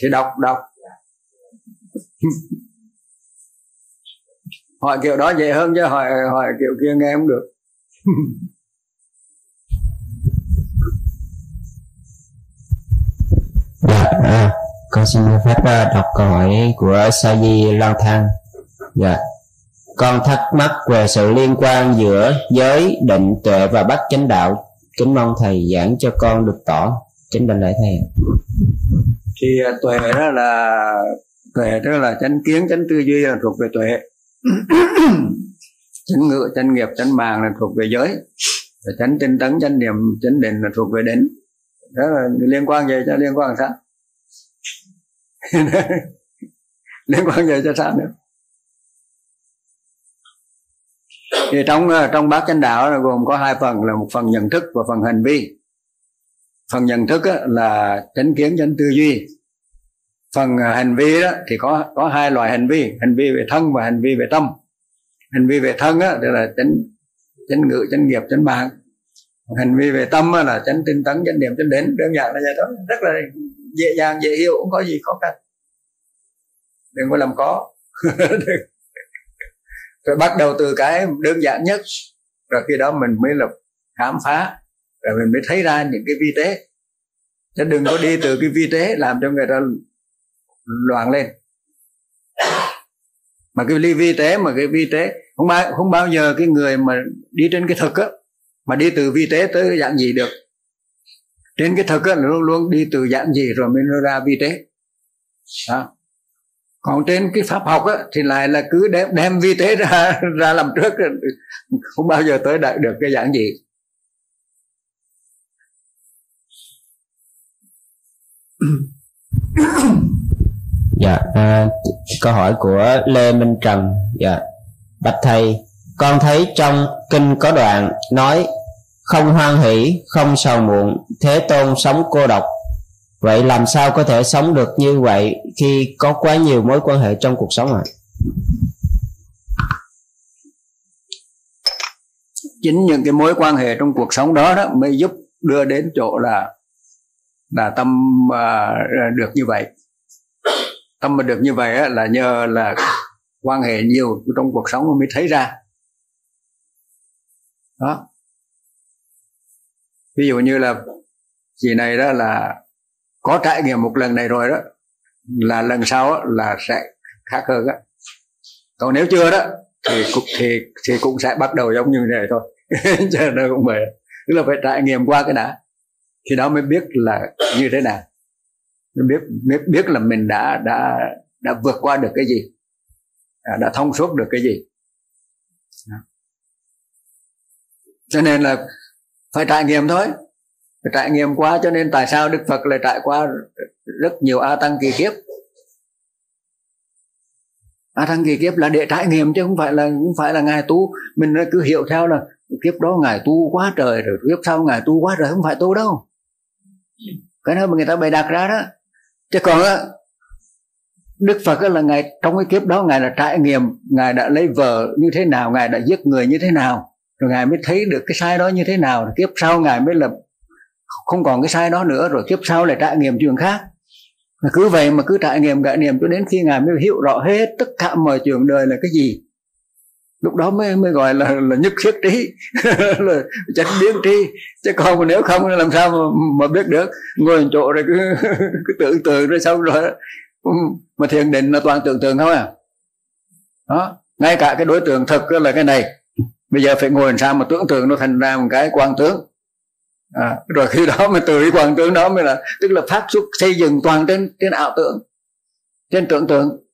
thì đọc đọc. Hỏi kiểu đó dễ hơn chứ hỏi hỏi kiểu kia nghe không được. Dạ à, con xin phép à, đọc câu hỏi của sa di lang thang. Dạ con thắc mắc về sự liên quan giữa giới, định, tuệ và bát chánh đạo. Kính mong thầy giảng cho con được tỏ kính đảnh lễ thầy thì à, tuệ đó là, tuệ tức là chánh kiến, chánh tư duy là thuộc về tuệ. Chánh ngữ, chánh nghiệp, chánh mạng là thuộc về giới. Và chánh tinh tấn, chánh niệm, chánh định là thuộc về định. Đó là liên quan gì cho liên quan sao? Liên quan gì cho sao nữa? Thì trong ờ, trong bát chánh đạo là gồm có hai phần, là một phần nhận thức và phần hành vi. Phần nhận thức là chánh kiến, chánh tư duy. Phần ờ, hành vi đó thì có có hai loại hành vi hành vi về thân và hành vi về tâm. Hành vi về thân á là chánh chánh ngữ, chánh nghiệp, chánh mạng. Hành vi về tâm là chánh tinh tấn, chánh niệm, chánh đến đơn giản là vậy đó rất là dễ dàng, dễ hiểu, không có gì khó khăn. Đừng có làm có rồi bắt đầu từ cái đơn giản nhất. Rồi khi đó mình mới là khám phá. Rồi mình mới thấy ra những cái vi tế. Chứ đừng có đi từ cái vi tế làm cho người ta loạn lên. Mà cái ly vi tế, mà cái vi tế, không bao không bao giờ cái người mà đi trên cái thực á, mà đi từ vi tế tới dạng gì được. Trên cái thực á, luôn luôn đi từ dạng gì rồi mới ra vi tế. Đó còn trên cái pháp học á, thì lại là cứ đem đem vi tế ra ra làm trước không bao giờ tới đạt được cái dạng gì. Dạ à, câu hỏi của lê minh trần. Dạ bạch thầy con thấy trong kinh có đoạn nói không hoan hỷ không sầu muộn thế tôn sống cô độc vậy làm sao có thể sống được như vậy khi có quá nhiều mối quan hệ trong cuộc sống ạ? À? chính những cái mối quan hệ trong cuộc sống đó đó mới giúp đưa đến chỗ là là tâm uh, được như vậy. Tâm mà được như vậy á, là nhờ là quan hệ nhiều trong cuộc sống mới thấy ra. Đó. Ví dụ như là chị này đó là có trải nghiệm một lần này rồi đó là lần sau là sẽ khác hơn á. Còn nếu chưa đó thì cũng thì thì cũng sẽ bắt đầu giống như này thôi. Chờ nó cũng vậy tức là phải trải nghiệm qua cái đã. Khi đó mới biết là như thế nào. Mới biết biết biết là mình đã đã đã vượt qua được cái gì. Đã, đã thông suốt được cái gì. Cho nên là phải trải nghiệm thôi trải nghiệm qua cho nên tại sao đức phật lại trải qua rất nhiều a tăng kỳ kiếp? A tăng kỳ kiếp là để trải nghiệm chứ không phải là, không phải là ngài tu. Mình cứ hiểu theo là kiếp đó ngài tu quá trời rồi, kiếp sau ngài tu quá trời không phải tu đâu. Cái đó mà người ta bày đặt ra đó. Chứ còn á, Đức Phật là ngài, trong cái kiếp đó ngài là trải nghiệm, ngài đã lấy vợ như thế nào, ngài đã giết người như thế nào, rồi ngài mới thấy được cái sai đó như thế nào kiếp sau ngài mới là không còn cái sai đó nữa rồi kiếp sau lại trải nghiệm chuyện khác. Mà cứ vậy mà cứ trải nghiệm trải nghiệm cho đến khi ngài mới hiểu rõ hết tất cả mọi chuyện đời là cái gì. Lúc đó mới mới gọi là là nhất thiết trí là chánh biến tri. Chứ còn mà nếu không làm sao mà, mà biết được. Ngồi chỗ rồi cứ cứ tưởng tượng rồi xong rồi mà thiền định là toàn tưởng tượng thôi à? Đó ngay cả cái đối tượng thực là cái này. Bây giờ phải ngồi làm sao mà tưởng tượng nó thành ra một cái quan tướng à, rồi khi đó mới từ cái quan tướng đó mới là tức là phát xuất xây dựng toàn trên trên ảo tưởng trên tưởng tượng.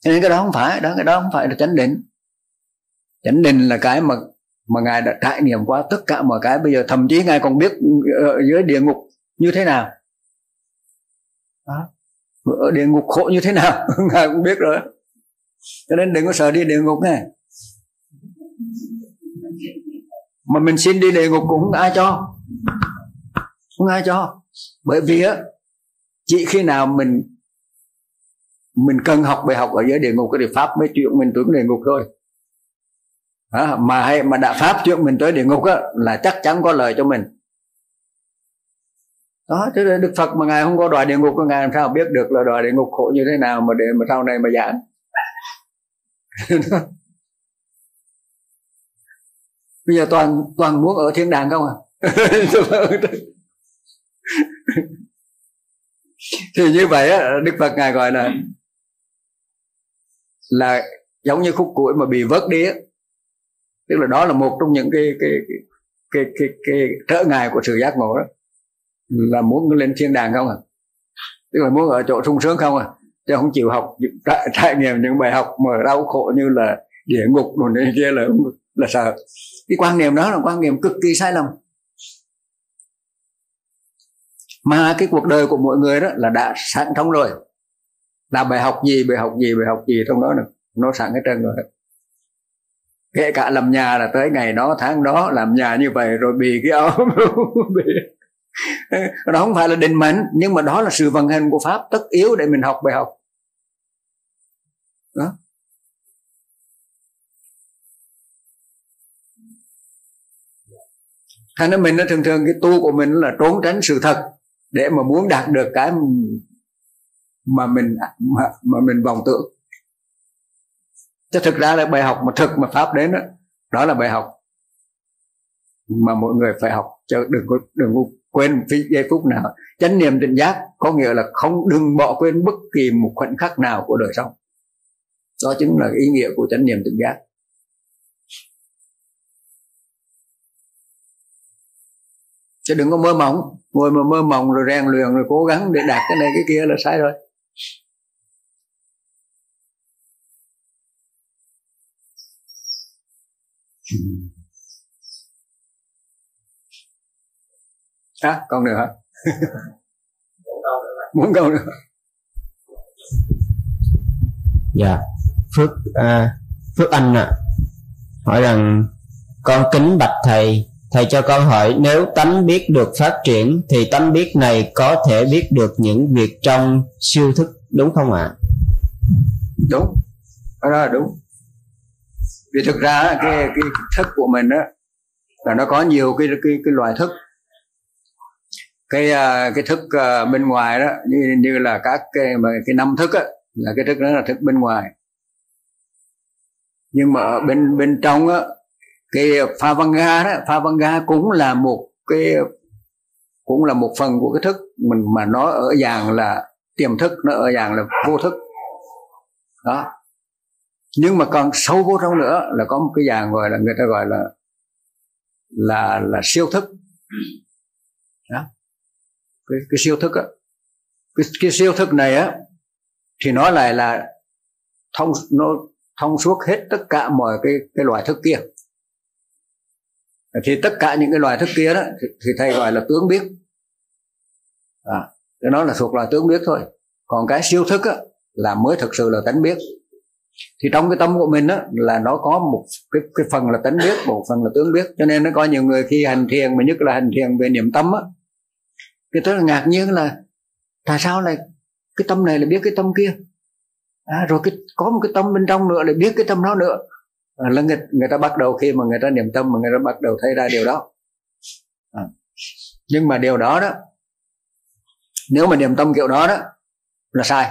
Cho nên cái đó không phải đó cái đó không phải là chánh định. Chánh định là cái mà mà ngài đã trải nghiệm qua tất cả mọi cái. Bây giờ thậm chí ngài còn biết ờ, ở dưới địa ngục như thế nào. Đó. ở địa ngục khổ như thế nào ngài cũng biết rồi. Cho nên đừng có sợ đi địa ngục nghe. Mà mình xin đi địa ngục cũng không ai cho. Không ai cho. Bởi vì á chỉ khi nào mình mình cần học bài học ở dưới địa ngục thì pháp mới chuyện mình tưởng địa ngục thôi. À, mà hay mà đã pháp chuyện mình tới địa ngục á, là chắc chắn có lời cho mình. Đó thế là đức phật mà ngài không có đòi địa ngục ngài làm sao biết được là đòi địa ngục khổ như thế nào mà để mà sau này mà giảng? bây giờ toàn toàn muốn ở thiên đàng không à? Thì như vậy á đức phật ngài gọi là là giống như khúc củi mà bị vớt đi á. Tức là đó là một trong những cái cái cái cái, cái, cái trở ngại của sự giác ngộ đó. Là muốn lên thiên đàng không à? Tức là muốn ở chỗ sung sướng không à? Chứ không chịu học trải, trải nghiệm những bài học mà đau khổ như là địa ngục đồ này kia là là sợ cái quan niệm đó là quan niệm cực kỳ sai lầm. Mà cái cuộc đời của mỗi người đó là đã sẵn trong rồi. Là bài học gì, bài học gì, bài học gì trong đó được nó sẵn hết trơn rồi. Kể cả làm nhà là tới ngày đó, tháng đó làm nhà như vậy rồi bị cái áo bị đó không phải là định mệnh, nhưng mà đó là sự vận hành của pháp, tất yếu để mình học bài học. Đó. Thành ra mình nó thường thường cái tu của mình là trốn tránh sự thật để mà muốn đạt được cái mà mình mà, mà mình vọng tưởng. Chứ thực ra là bài học mà thực mà pháp đến đó, đó là bài học mà mọi người phải học. Chứ đừng có đừng có quên phí giây phút nào. Chánh niệm tỉnh giác có nghĩa là không đừng bỏ quên bất kỳ một khoảnh khắc nào của đời sống. Đó chính là ý nghĩa của chánh niệm tỉnh giác. Chứ đừng có mơ mộng. Ngồi mà mơ mộng rồi rèn luyện rồi cố gắng để đạt cái này cái kia là sai rồi. À, con nữa hả? Muốn câu nữa dạ. Phước à, phước anh ạ. À, hỏi rằng con kính bạch thầy thầy cho con hỏi, nếu tánh biết được phát triển, thì tánh biết này có thể biết được những việc trong siêu thức, đúng không ạ? À? đúng. Đó là đúng. Vì thực ra cái cái thức của mình đó là nó có nhiều cái cái cái loại thức. Cái à, cái thức à, bên ngoài đó, như như là các cái mà cái năm thức á, là cái thức đó là thức bên ngoài. Nhưng mà ở bên bên trong á cái ờ, pha văn ga đó pha văn ga cũng là một cái cũng là một phần của cái thức mình mà nó ở dạng là tiềm thức nó ở dạng là vô thức. Đó. Nhưng mà còn sâu vô trong nữa là có một cái dạng gọi là người ta gọi là là là siêu thức. Đó. Cái, cái siêu thức á. Cái, cái siêu thức này á thì nó lại là thông nó thông suốt hết tất cả mọi cái cái loại thức kia thì tất cả những cái loài thức kia đó thì, thì thầy gọi là tướng biết. À, cái nó là thuộc loài tướng biết thôi. Còn cái siêu thức á, là mới thực sự là tánh biết. Thì trong cái tâm của mình á, là nó có một cái, cái phần là tánh biết một phần là tướng biết. Cho nên nó có nhiều người khi hành thiền mà nhất là hành thiền về niệm tâm á cái tôi là ngạc nhiên là tại sao lại cái tâm này là biết cái tâm kia? À, rồi cái có một cái tâm bên trong nữa lại biết cái tâm đó nữa. Ờ, là người, người ta bắt đầu khi mà người ta niệm tâm mà người ta bắt đầu thấy ra điều đó. À. nhưng mà điều đó đó nếu mà niệm tâm kiểu đó đó là sai.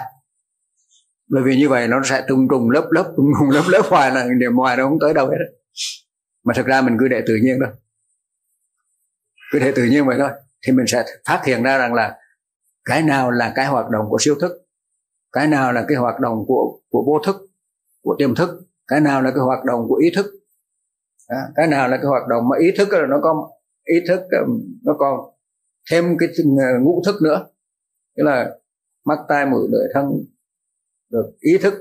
Bởi vì như vậy nó sẽ tung trùng lớp lớp tung trùng lớp lớp hoài là niệm hoài nó không tới đâu hết mà thực ra mình cứ để tự nhiên thôi. Cứ để tự nhiên vậy thôi. Thì mình sẽ phát hiện ra rằng là cái nào là cái hoạt động của siêu thức cái nào là cái hoạt động của của vô thức của tiềm thức cái nào là cái hoạt động của ý thức đó. cái nào là cái hoạt động mà ý thức là nó có ý thức nó còn thêm cái ngũ thức nữa tức là mắt tai mũi lưỡi thân được ý thức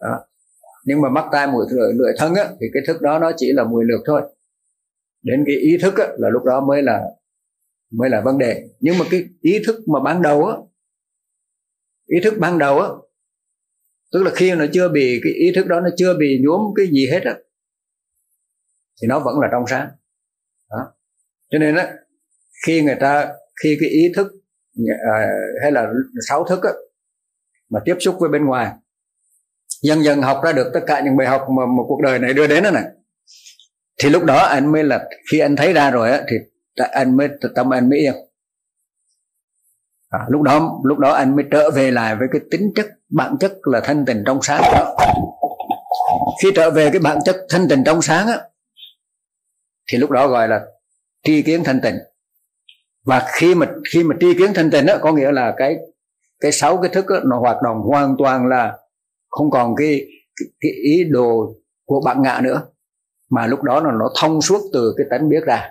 đó. nhưng mà mắt tai mũi lưỡi lưỡi thân á, thì cái thức đó nó chỉ là mùi lược thôi đến cái ý thức á, là lúc đó mới là mới là vấn đề nhưng mà cái ý thức mà ban đầu á ý thức ban đầu á tức là khi nó chưa bị cái ý thức đó nó chưa bị nhuốm cái gì hết á thì nó vẫn là trong sáng đó. cho nên á khi người ta khi cái ý thức à, hay là sáu thức á mà tiếp xúc với bên ngoài dần dần học ra được tất cả những bài học mà một cuộc đời này đưa đến đó này thì lúc đó anh mới là khi anh thấy ra rồi á thì anh mới tâm anh mới yên à, lúc đó lúc đó anh mới trở về lại với cái tính chất bản chất là thanh tịnh trong sáng đó. Khi trở về cái bản chất thanh tịnh trong sáng á thì lúc đó gọi là tri kiến thanh tịnh. Và khi mà khi mà tri kiến thanh tịnh á có nghĩa là cái cái sáu cái thức đó, nó hoạt động hoàn toàn là không còn cái, cái, cái ý đồ của bạn ngạ nữa. Mà lúc đó là nó thông suốt từ cái tánh biết ra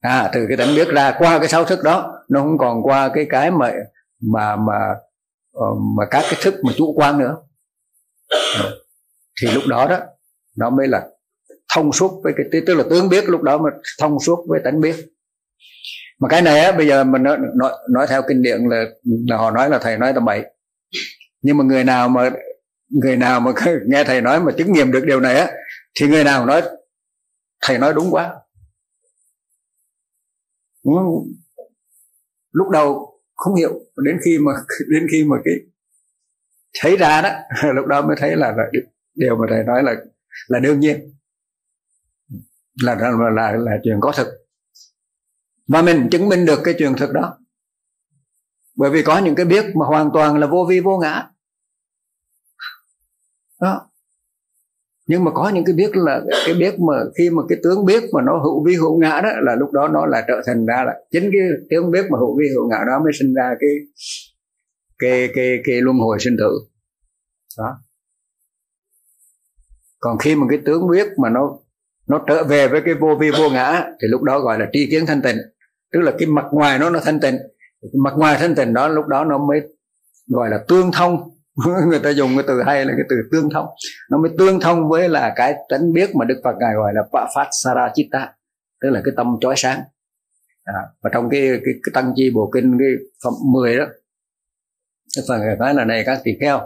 à từ cái tánh biết ra qua cái sáu thức đó nó không còn qua cái cái mà mà mà ờ, mà các cái thức mà chủ quan nữa. Ờ, thì lúc đó đó nó mới là thông suốt với cái tức là tướng biết lúc đó mà thông suốt với tánh biết. Mà cái này á bây giờ mình nói, nói, nói theo kinh điển là, là họ nói là thầy nói tầm bậy. Nhưng mà người nào mà người nào mà nghe thầy nói mà chứng nghiệm được điều này á thì người nào nói thầy nói đúng quá lúc đầu không hiểu đến khi mà đến khi mà cái thấy ra đó lúc đó mới thấy là, là điều mà thầy nói là là đương nhiên. Là là là, là chuyện có thực. Và mình chứng minh được cái chuyện thực đó. Bởi vì có những cái biết mà hoàn toàn là vô vi vô ngã. Đó nhưng mà có những cái biết là cái biết mà khi mà cái tướng biết mà nó hữu vi hữu ngã đó là lúc đó nó là trở thành ra là chính cái tướng biết mà hữu vi hữu ngã đó mới sinh ra cái cái cái cái luân hồi sinh tử. Đó. Còn khi mà cái tướng biết mà nó nó trở về với cái vô vi vô ngã thì lúc đó gọi là tri kiến thanh tịnh. Tức là cái mặt ngoài nó nó thanh tịnh mặt ngoài thanh tịnh đó lúc đó nó mới gọi là tương thông người ta dùng cái từ hay là cái từ tương thông. Nó mới tương thông với là cái tánh biết mà đức phật ngài gọi là bạ phát sarachitta tức là cái tâm chói sáng. À, và trong cái cái, cái tăng chi bộ kinh cái phẩm 10 đó đức phật ngài nói là này các tỳ kheo.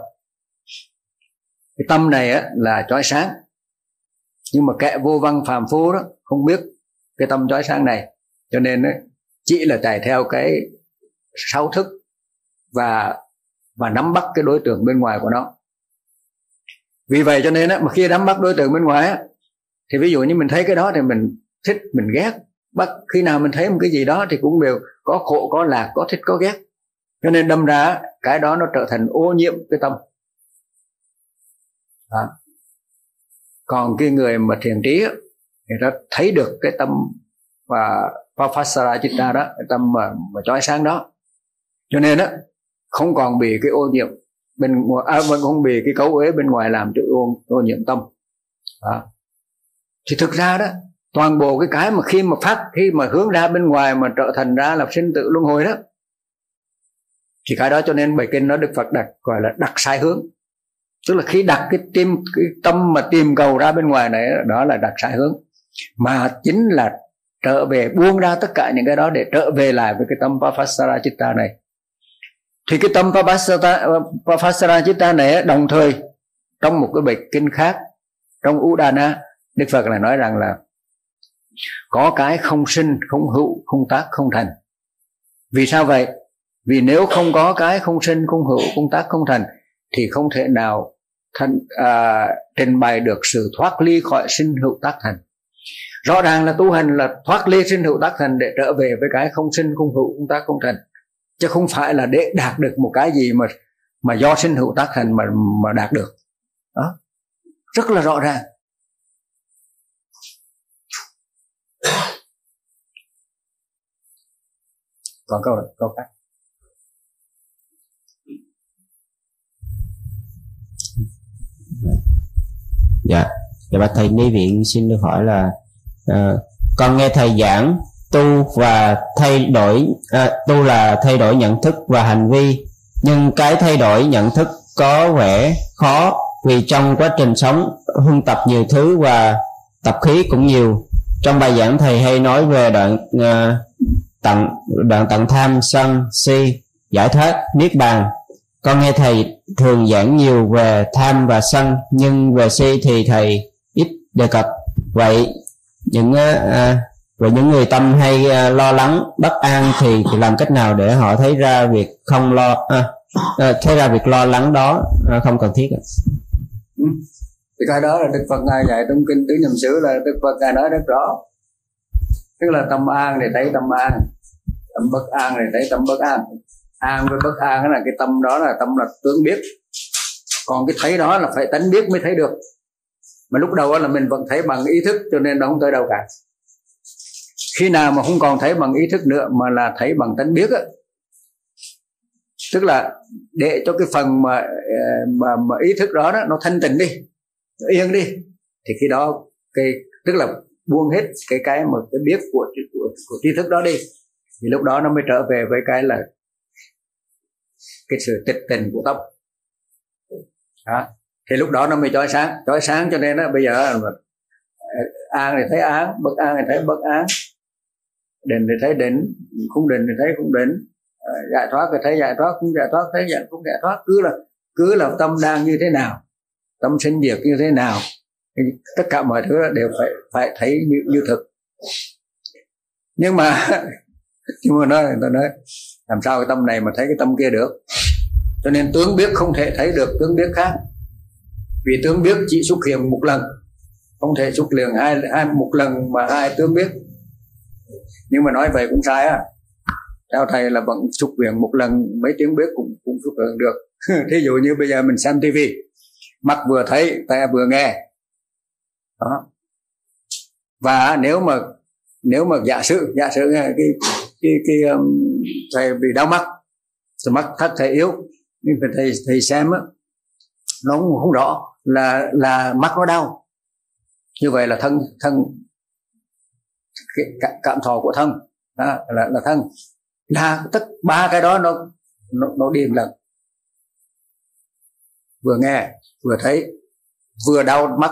Cái tâm này á, là chói sáng. Nhưng mà kẻ vô văn phàm phu đó không biết cái tâm chói sáng này. Cho nên ấy, chỉ là chạy theo cái sáu thức và và nắm bắt cái đối tượng bên ngoài của nó. Vì vậy cho nên á, mà khi nắm bắt đối tượng bên ngoài á, thì ví dụ như mình thấy cái đó thì mình thích mình ghét. Bắt khi nào mình thấy một cái gì đó thì cũng đều có khổ có lạc có thích có ghét. Cho nên đâm ra cái đó nó trở thành ô nhiễm cái tâm. Đó. còn cái người mà thiền trí người ta thấy được cái tâm và Papasara Chitta đó cái tâm mà, mà chói sáng đó. Cho nên á không còn bị cái ô nhiễm bên ngoài à, vẫn không bị cái cấu uế bên ngoài làm cho ô, ô nhiễm tâm. Đó. thì thực ra đó toàn bộ cái cái mà khi mà phát khi mà hướng ra bên ngoài mà trở thành ra là sinh tự luân hồi đó thì cái đó cho nên bài kinh nó được Phật đặt gọi là đặt sai hướng. Tức là khi đặt cái tim cái tâm mà tìm cầu ra bên ngoài này đó là đặt sai hướng. Mà chính là trở về buông ra tất cả những cái đó để trở về lại với cái tâm Papasara Chitta này thì cái tâm Papasara Chitta này đồng thời trong một cái bài kinh khác trong Udana Đức Phật lại nói rằng là có cái không sinh không hữu không tác không thành. Vì sao vậy? Vì nếu không có cái không sinh không hữu không tác không thành thì không thể nào thân, à, trình bày được sự thoát ly khỏi sinh hữu tác thành. Rõ ràng là tu hành là thoát ly sinh hữu tác thành để trở về với cái không sinh không hữu không tác không thành chứ không phải là để đạt được một cái gì mà mà do sinh hữu tác thành mà mà đạt được. Đó. Rất là rõ ràng. Còn câu câu khác. Dạ. Dạ bác thầy ni viện xin được hỏi là uh, con nghe thầy giảng tu và thay đổi à, tu là thay đổi nhận thức và hành vi. Nhưng cái thay đổi nhận thức có vẻ khó vì trong quá trình sống huân tập nhiều thứ và tập khí cũng nhiều. Trong bài giảng thầy hay nói về đoạn à, uh, tận đoạn tận tham sân si giải thoát niết bàn. Con nghe thầy thường giảng nhiều về tham và sân nhưng về si thì thầy ít đề cập. Vậy những uh, và những người tâm hay uh, lo lắng bất an thì, thì làm cách nào để họ thấy ra việc không lo à, à, thấy ra việc lo lắng đó à, không cần thiết ừ. thì cái đó là đức phật ngài dạy trong kinh tứ nhầm sử là đức phật ngài nói rất rõ. Tức là tâm an thì thấy tâm an tâm bất an thì thấy tâm bất an. An với bất an là cái tâm đó là tâm là tướng biết. Còn cái thấy đó là phải tánh biết mới thấy được. Mà lúc đầu là mình vẫn thấy bằng ý thức cho nên nó không tới đâu cả khi nào mà không còn thấy bằng ý thức nữa mà là thấy bằng tánh biết á tức là để cho cái phần mà ờ, mà, mà ý thức đó, đó nó thanh tịnh đi nó yên đi thì khi đó cái tức là buông hết cái cái mà cái biết của của, của tri thức đó đi thì lúc đó nó mới trở về với cái là cái sự tịch tình của tâm đó. thì lúc đó nó mới chói sáng chói sáng cho nên đó, bây giờ ờ, an thì thấy án bất an thì thấy bất án định thì thấy định không định thì thấy không định ờ, giải thoát thì thấy giải thoát không giải thoát thấy giải không giải thoát. Cứ là cứ là tâm đang như thế nào tâm sinh diệt như thế nào thì tất cả mọi thứ đều phải phải thấy như, như thực. Nhưng mà nhưng mà nói tôi nói làm sao cái tâm này mà thấy cái tâm kia được? Cho nên tướng biết không thể thấy được tướng biết khác. Vì tướng biết chỉ xuất hiện một lần không thể xuất hiện hai, hai một lần mà hai tướng biết nhưng mà nói vậy cũng sai á. Theo thầy là vẫn xuất hiện một lần mấy tiếng biết cũng cũng xuất hiện được. Thí dụ như bây giờ mình xem tivi mắt vừa thấy tai vừa nghe. Đó. Và nếu mà nếu mà giả sử giả sử cái cái cái um, thầy bị đau mắt thì mắt thất thầy yếu nhưng mà thầy thầy xem á nó không, không rõ là là mắt nó đau. Như vậy là thân thân cái cảm thọ của thân. Đó, là là thân. Là tất ba cái đó nó nó, nó điền lần vừa nghe vừa thấy vừa đau mắt.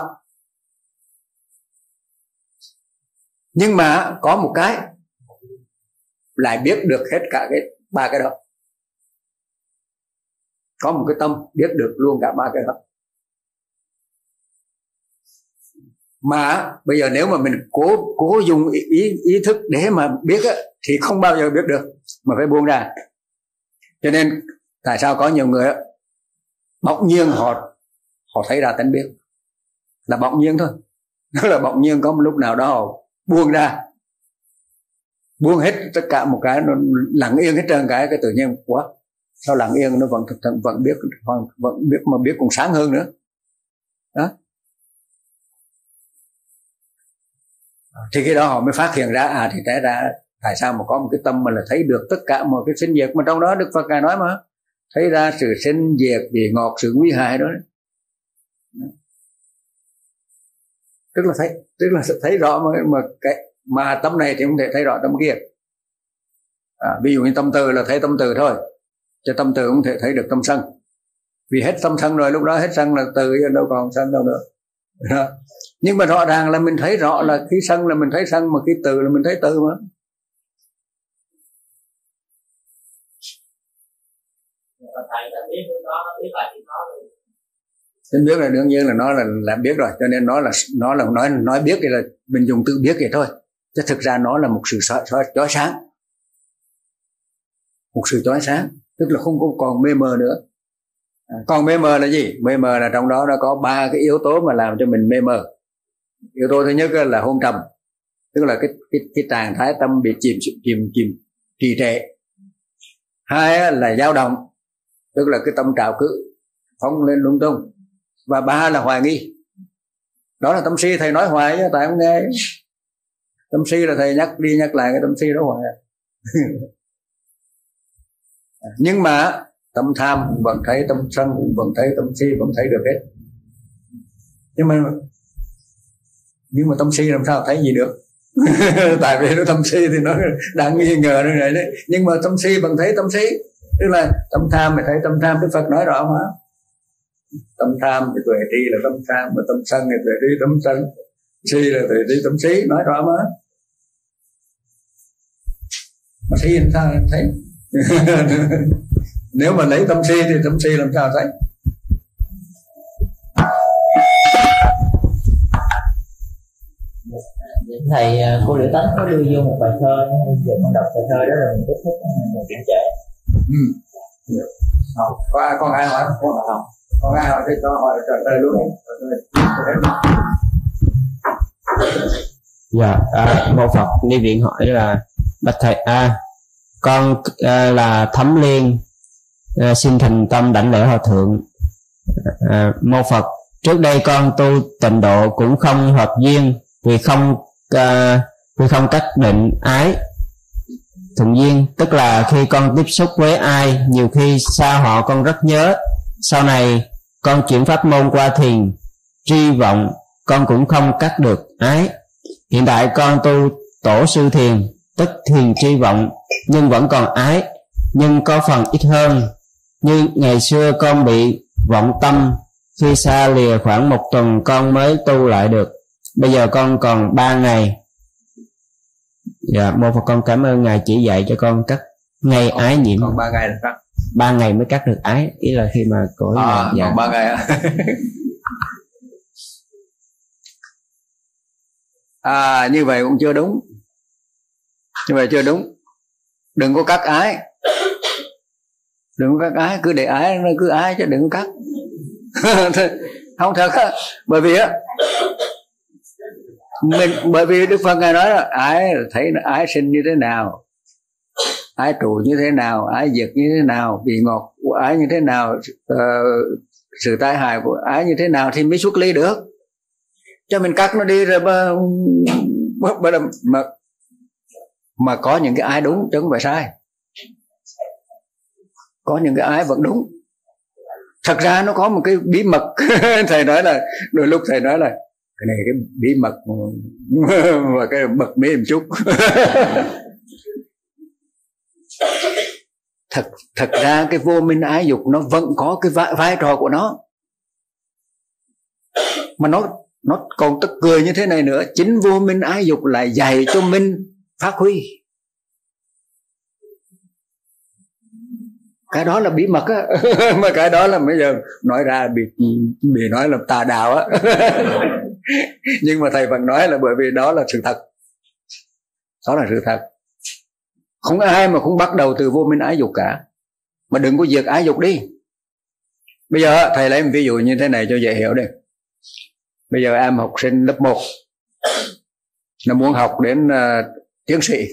Nhưng mà có một cái lại biết được hết cả cái ba cái đó. Có một cái tâm biết được luôn cả ba cái đó. Mà bây giờ nếu mà mình cố cố dùng ý ý, ý thức để mà biết á, thì không bao giờ biết được mà phải buông ra. Cho nên tại sao có nhiều người á, bỗng nhiên họ họ thấy ra tánh biết. Là bỗng nhiên thôi. Đó là bỗng nhiên có một lúc nào đó họ buông ra. Buông hết tất cả một cái nó lặng yên hết trơn cái cái tự nhiên quá sao lặng yên nó vẫn thực vẫn biết vẫn, vẫn biết mà biết còn sáng hơn nữa. Đó. Ờ, thì khi đó họ mới phát hiện ra à thì té ra tại sao mà có một cái tâm mà là thấy được tất cả mọi cái sinh diệt mà trong đó đức phật ngài nói mà. Thấy ra sự sinh diệt vị ngọt sự nguy hại đó. Tức là thấy tức là thấy rõ mà, mà cái mà tâm này thì không thể thấy rõ tâm kia. À, ví dụ như tâm từ là thấy tâm từ thôi cho tâm từ không thể thấy được tâm sân. Vì hết tâm sân rồi lúc đó hết sân là từ đâu còn sân đâu nữa. Đó nhưng mà rõ ràng là mình thấy rõ là khi sân là mình thấy sân mà khi từ là mình thấy từ mà. Nên biết là đương nhiên là nó là là biết rồi cho nên nó là nó là nói nói biết thì là mình dùng từ biết vậy thôi. Chứ thực ra nó là một sự soi, soi, chói sáng. Một sự chói sáng tức là không còn mê mờ nữa. À, còn mê mờ là gì? Mê mờ là trong đó nó có ba cái yếu tố mà làm cho mình mê mờ yếu tố thứ nhất là hôn trầm, tức là cái cái cái trạng thái tâm bị chìm chìm chìm trì trệ. Hai là dao động, tức là cái tâm trào cứ phóng lên lung tung. Và ba là hoài nghi. Đó là tâm si, thầy nói hoài chứ tại không nghe. Tâm si là thầy nhắc đi nhắc lại cái tâm si đó hoài. Nhưng mà tâm tham vẫn thấy, tâm sân vẫn thấy, tâm si vẫn thấy được hết. Nhưng mà nhưng mà tâm si làm sao thấy gì được? Tại vì nó tâm si thì nó đang nghi ngờ như này đấy. Nhưng mà tâm si bằng thấy tâm si, tức là tâm tham mình thấy tâm tham đức phật nói rõ mà. Tâm tham thì tuệ tri là tâm tham, mà tâm sân thì tuệ tri tâm sân. Si là tuệ tri tâm si, nói rõ mà. Mà si làm sao thấy? Nếu mà lấy tâm si thì tâm si làm sao thấy? Thầy à, cô liễu tánh có đưa vô một bài thơ giờ con đọc bài thơ đó rồi mình kết thúc một chuyện trễ ừ. không có ai con ai hỏi không? Không. Có ai hỏi thì cho hỏi trả lời luôn. Dạ à, mô phật ni viện hỏi là bạch thầy a à, con à, là thấm liên à, xin thành tâm đảnh lễ hòa thượng. À, mô phật trước đây con tu tịnh độ cũng không hợp duyên vì không Ờ, à, không cách định ái thuận duyên tức là khi con tiếp xúc với ai nhiều khi xa họ con rất nhớ. Sau này con chuyển pháp môn qua thiền tri vọng con cũng không cắt được ái. Hiện tại con tu tổ sư thiền tức thiền tri vọng nhưng vẫn còn ái nhưng có phần ít hơn. Như ngày xưa con bị vọng tâm khi xa lìa khoảng một tuần con mới tu lại được bây giờ con còn ba ngày. Dạ mô phật con cảm ơn ngài chỉ dạy cho con cắt ngay ái nhiễm còn ba ngày là cắt ba ngày mới cắt được ái ý là khi mà cõi à, dạ. còn ba ngày á à như vậy cũng chưa đúng. Như vậy chưa đúng. Đừng có cắt ái. Đừng có cắt ái cứ để ái nó cứ ái chứ đừng có cắt. Không thật á. Bởi vì á mình bởi vì đức phật ngài nói là ái thấy ái sinh như thế nào ái trụ như thế nào ái diệt như thế nào vị ngọt của ái như thế nào uh, sự tai hại của ái như thế nào thì mới xuất ly được. Cho mình cắt nó đi rồi mà mà, mà, mà có những cái ái đúng chứ không phải sai. Có những cái ái vẫn đúng. Thật ra nó có một cái bí mật thầy nói là đôi lúc thầy nói là cái này cái bí mật và cái bật mí một chút. Thật thật ra cái vô minh ái dục nó vẫn có cái vai, vai trò của nó. Mà nó nó còn tức cười như thế này nữa. Chính vô minh ái dục lại dạy cho minh phát huy. Cái đó là bí mật á. Mà cái đó là bây giờ nói ra bị bị nói là tà đạo á. nhưng mà thầy vẫn nói là bởi vì đó là sự thật. Đó là sự thật. Không ai mà không bắt đầu từ vô minh ái dục cả. Mà đừng có diệt ái dục đi. Bây giờ thầy lấy một ví dụ như thế này cho dễ hiểu đi. Bây giờ em học sinh lớp 1 nó muốn học đến uh, tiến sĩ.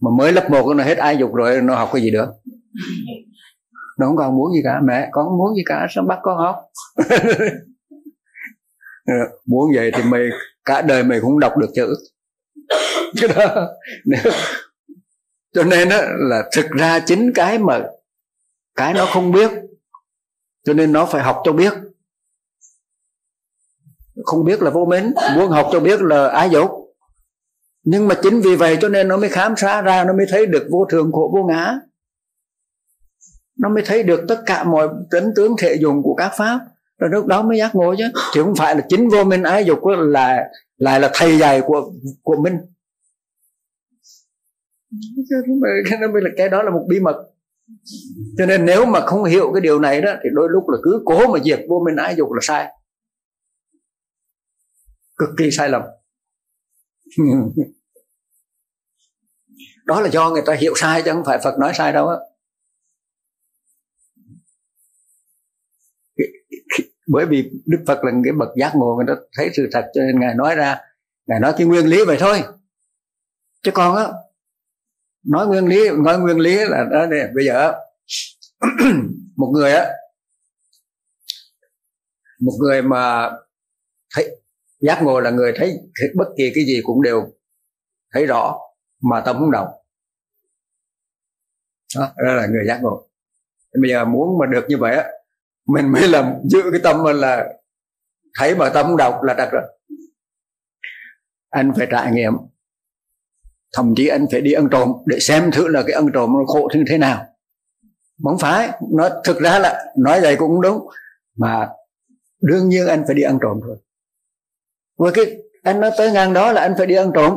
Mà mới lớp 1 nó hết ái dục rồi nó học cái gì được? Nó không còn muốn gì cả. Mẹ con không muốn gì cả. Sao bắt con học? Ờ, muốn vậy thì mày, cả đời mày cũng đọc được chữ. Cái đó. Cho nên đó là thực ra chính cái mà cái nó không biết, cho nên nó phải học cho biết. Không biết là vô mến muốn học cho biết là ái dục. Nhưng mà chính vì vậy cho nên nó mới khám phá ra, nó mới thấy được vô thường khổ vô ngã. Nó mới thấy được tất cả mọi tính tướng thể dùng của các pháp rồi lúc đó mới giác ngộ chứ. Thì không phải là chính vô minh ái dục là, lại là thầy dạy của của mình nó mới là cái đó là một bí mật. Cho nên nếu mà không hiểu cái điều này đó, thì đôi lúc là cứ cố mà diệt vô minh ái dục là sai. Cực kỳ sai lầm. Đó là do người ta hiểu sai chứ không phải phật nói sai đâu á. Bởi vì đức phật là cái bậc giác ngộ người ta thấy sự thật cho nên ngài nói ra. Ngài nói cái nguyên lý vậy thôi. Chứ còn á nói nguyên lý nói nguyên lý là đó này bây giờ một người á một người mà thấy giác ngộ là người thấy bất kỳ cái gì cũng đều thấy rõ mà tâm không động. Đó, đó là người giác ngộ. Bây giờ muốn mà được như vậy á mình mới làm giữ cái tâm mình là thấy mà tâm độc là đặt rồi. Anh phải trải nghiệm. Thậm chí anh phải đi ăn trộm để xem thử là cái ăn trộm nó khổ như thế nào. Không phải nó thực ra là nói vậy cũng đúng, mà đương nhiên anh phải đi ăn trộm rồi. Với cái, anh nói tới ngang đó là anh phải đi ăn trộm.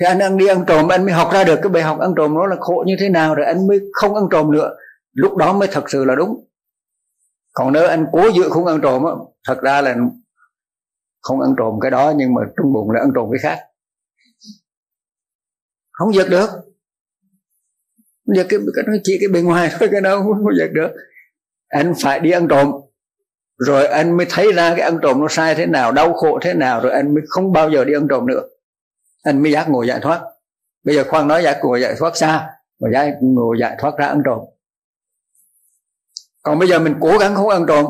Thì anh ăn đi ăn trộm, anh mới học ra được cái bài học ăn trộm nó là khổ như thế nào, rồi anh mới không ăn trộm nữa. Lúc đó mới thật sự là đúng còn nếu anh cố giữ không ăn trộm á thật ra là không ăn trộm cái đó nhưng mà trong bụng là ăn trộm cái khác. Không giật được. Giật cái, cái nó chỉ cái bề ngoài thôi cái đó không, không giật được. Anh phải đi ăn trộm rồi anh mới thấy ra cái ăn trộm nó sai thế nào đau khổ thế nào rồi anh mới không bao giờ đi ăn trộm nữa. Anh mới giác ngồi giải thoát. Bây giờ khoan nói giác ngồi giải thoát xa mà giác ngồi giải thoát ra ăn trộm còn bây giờ mình cố gắng không ăn trộm.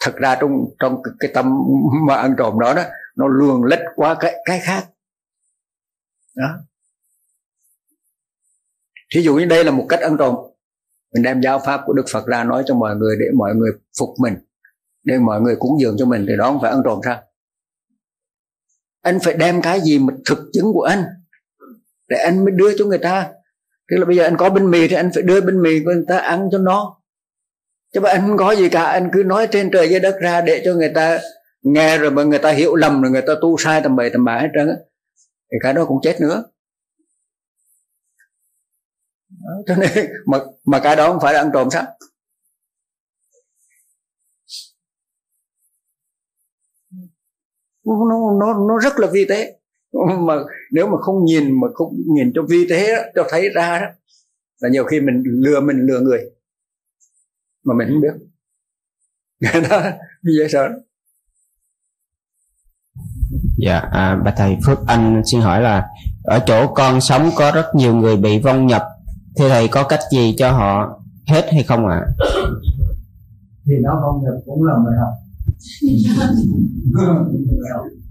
Thật ra trong trong cái, cái tâm mà ăn trộm đó đó nó luồn lách qua cái cái khác. Đó. Thí dụ như đây là một cách ăn trộm. Mình đem giáo pháp của đức phật ra nói cho mọi người để mọi người phục mình để mọi người cúng dường cho mình thì đó không phải ăn trộm sao? Anh phải đem cái gì mà thực chứng của anh để anh mới đưa cho người ta tức là bây giờ anh có bánh mì thì anh phải đưa bánh mì của người ta ăn cho nó. Chứ mà anh không có gì cả, anh cứ nói trên trời dưới đất ra để cho người ta nghe rồi mà người ta hiểu lầm rồi người ta tu sai tầm bậy tầm bạ hết trơn á, thì cái đó cũng chết nữa. Cho nên mà mà cái đó không phải là ăn trộm sao? Nó nó nó rất là vi tế mà nếu mà không nhìn mà không nhìn cho vi tế đó, cho thấy ra đó là nhiều khi mình lừa mình lừa người mà mình không biết đó dễ sợ Dạ, à, bà thầy Phước Anh xin hỏi là ở chỗ con sống có rất nhiều người bị vong nhập thì thầy có cách gì cho họ hết hay không ạ? À? Thì nó vong nhập cũng là bài học.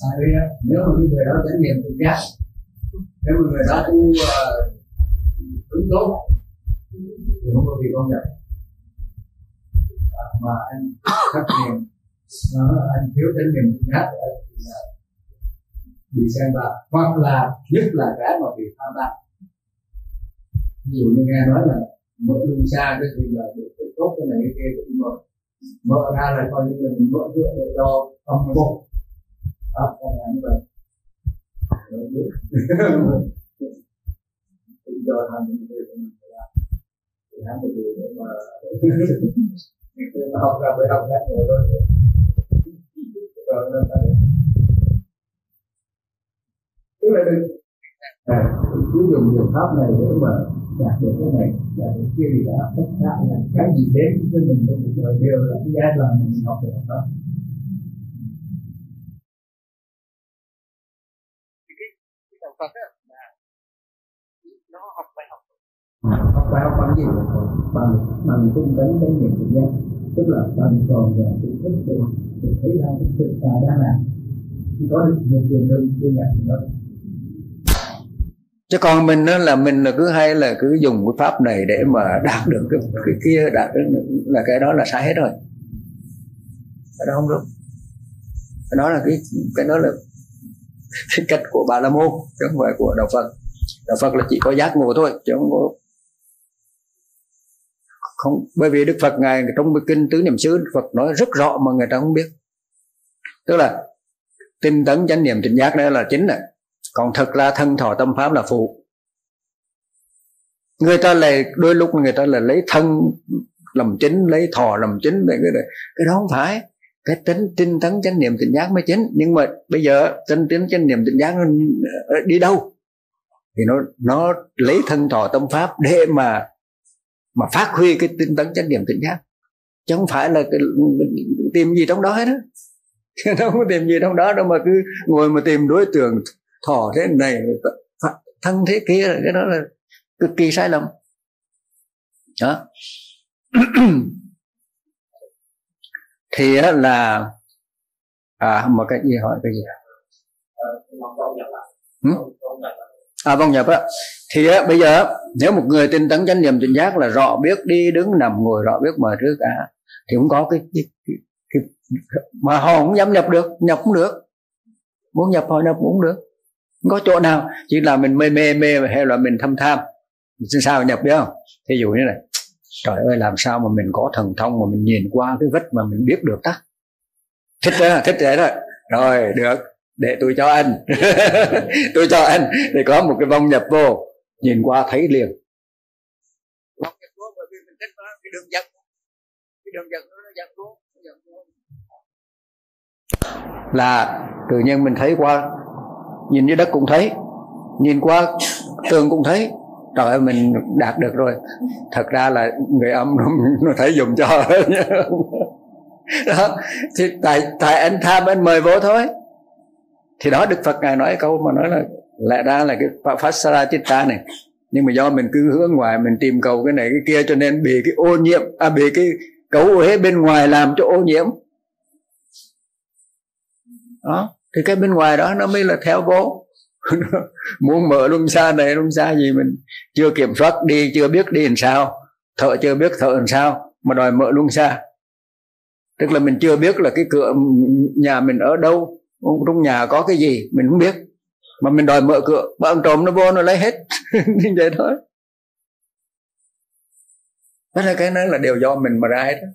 Tại vì à, nếu mà người đó chánh niệm tự giác, nếu mà người đó tu đúng tốt thì không có bị con nhận Mà anh thất niệm, anh thiếu chánh niệm tự giác bị xem là hoặc là nhất là cái mà bị tham lam. Ví dụ như nghe nói là mở lưng xa cái gì là được cái tốt cái này cái kia cũng mở. Mở ra là coi như là mình mở cửa để cho không có đó như vậy tham những cái của mình làm thì hắn để mà học ra phải học khác rồi thôi rồi tức là đừng à, cứ dùng biện pháp này để mà đạt được cái này đạt được kia thì đã tất cả là cái gì đến với mình trong cuộc đời đều là cái giai đoạn mình học được đó nó học bài học học bài học bằng gì? Bằng bằng tinh tấn cái niệm tự giác tức là bằng tròn và tự thức để thấy ra cái sự ta đang làm khi có được nhiều tiền đơn đơn nhận đó chứ còn mình đó là mình là cứ hay là cứ dùng cái pháp này để mà đạt được cái, cái kia đạt được là cái đó là sai hết rồi. Cái đó không đúng. Cái đó là cái cái đó là cái cách của bà la môn chứ không phải của đạo phật. Đạo phật là chỉ có giác ngộ thôi, chứ không có không, bởi vì đức phật ngài trong kinh tứ niệm xứ, phật nói rất rõ mà người ta không biết. Tức là tinh tấn chánh niệm tỉnh giác đó là chính này. Còn thật ra thân thọ tâm pháp là phụ. Người ta lại, đôi lúc người ta là lấy thân làm chính, lấy thọ làm chính cái này cái đó không phải cái tính tinh tấn chánh niệm tỉnh giác mới chính. Nhưng mà bây giờ tinh tấn chánh niệm tỉnh giác nó đi đâu? Thì nó nó lấy thân thọ tâm pháp để mà mà phát huy cái tinh tấn chánh niệm tỉnh giác. Chứ không phải là cái, tìm gì trong đó hết á. Nó không có tìm gì trong đó đâu mà cứ ngồi mà tìm đối tượng thọ thế này thân thế kia cái đó là cực kỳ sai lầm. Đó. thì là à một cái gì hỏi cái gì. Hmm? à vong nhập á. Thì á, bây giờ nếu một người tin tấn chánh niệm tỉnh giác là rõ biết đi đứng nằm ngồi rõ biết mọi trước cả thì cũng có cái, cái, cái, cái mà họ không dám nhập được nhập cũng được. Muốn nhập họ nhập cũng được. Không có chỗ nào. Chỉ là mình mê mê mê hay là mình thâm tham. Xin sao nhập biết không? Thí dụ như này trời ơi, làm sao mà mình có thần thông mà mình nhìn qua cái vết mà mình biết được ta? Thích đó thích thế đó rồi, được. Để tôi cho anh tôi cho anh để có một cái vong nhập vô. Nhìn qua thấy liền. Vong nhập vô bởi vì mình thích đó cái đường dẫn. Cái đường dẫn nó dẫn vô. Là tự nhiên mình thấy qua, nhìn dưới đất cũng thấy, nhìn qua tường cũng thấy trời ơi mình đạt được rồi. Thật ra là người âm nó, nó thấy dùng cho đó. Thì tại tại anh tham anh mời vô thôi. Thì đó đức phật ngài nói câu mà nói là lẽ ra là cái phasara chitta này. Nhưng mà do mình cứ hướng ngoài mình tìm cầu cái này cái kia cho nên bị cái ô nhiễm à bị cái cấu uế bên ngoài làm cho ô nhiễm. Đó. Thì cái bên ngoài đó nó mới là theo vô. muốn mở luân xa này luân xa gì mình chưa kiểm soát đi, chưa biết đi làm sao. Thợ chưa biết thợ làm sao mà đòi mở luân xa tức là mình chưa biết là cái cửa nhà mình ở đâu, trong nhà có cái gì, mình không biết. Mà mình đòi mở cửa mà ông trộm nó vô, nó lấy hết. Như vậy thôi. Đó là cái đó là đều do mình mà ra hết đó.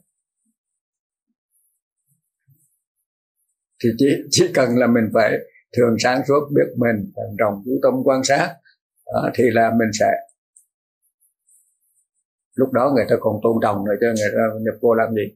thì chỉ chỉ cần là mình phải thường sáng suốt biết mình trồng chú tâm quan sát đó, thì là mình sẽ lúc đó người ta còn tôn trọng rồi cho người ta nhập vô làm gì?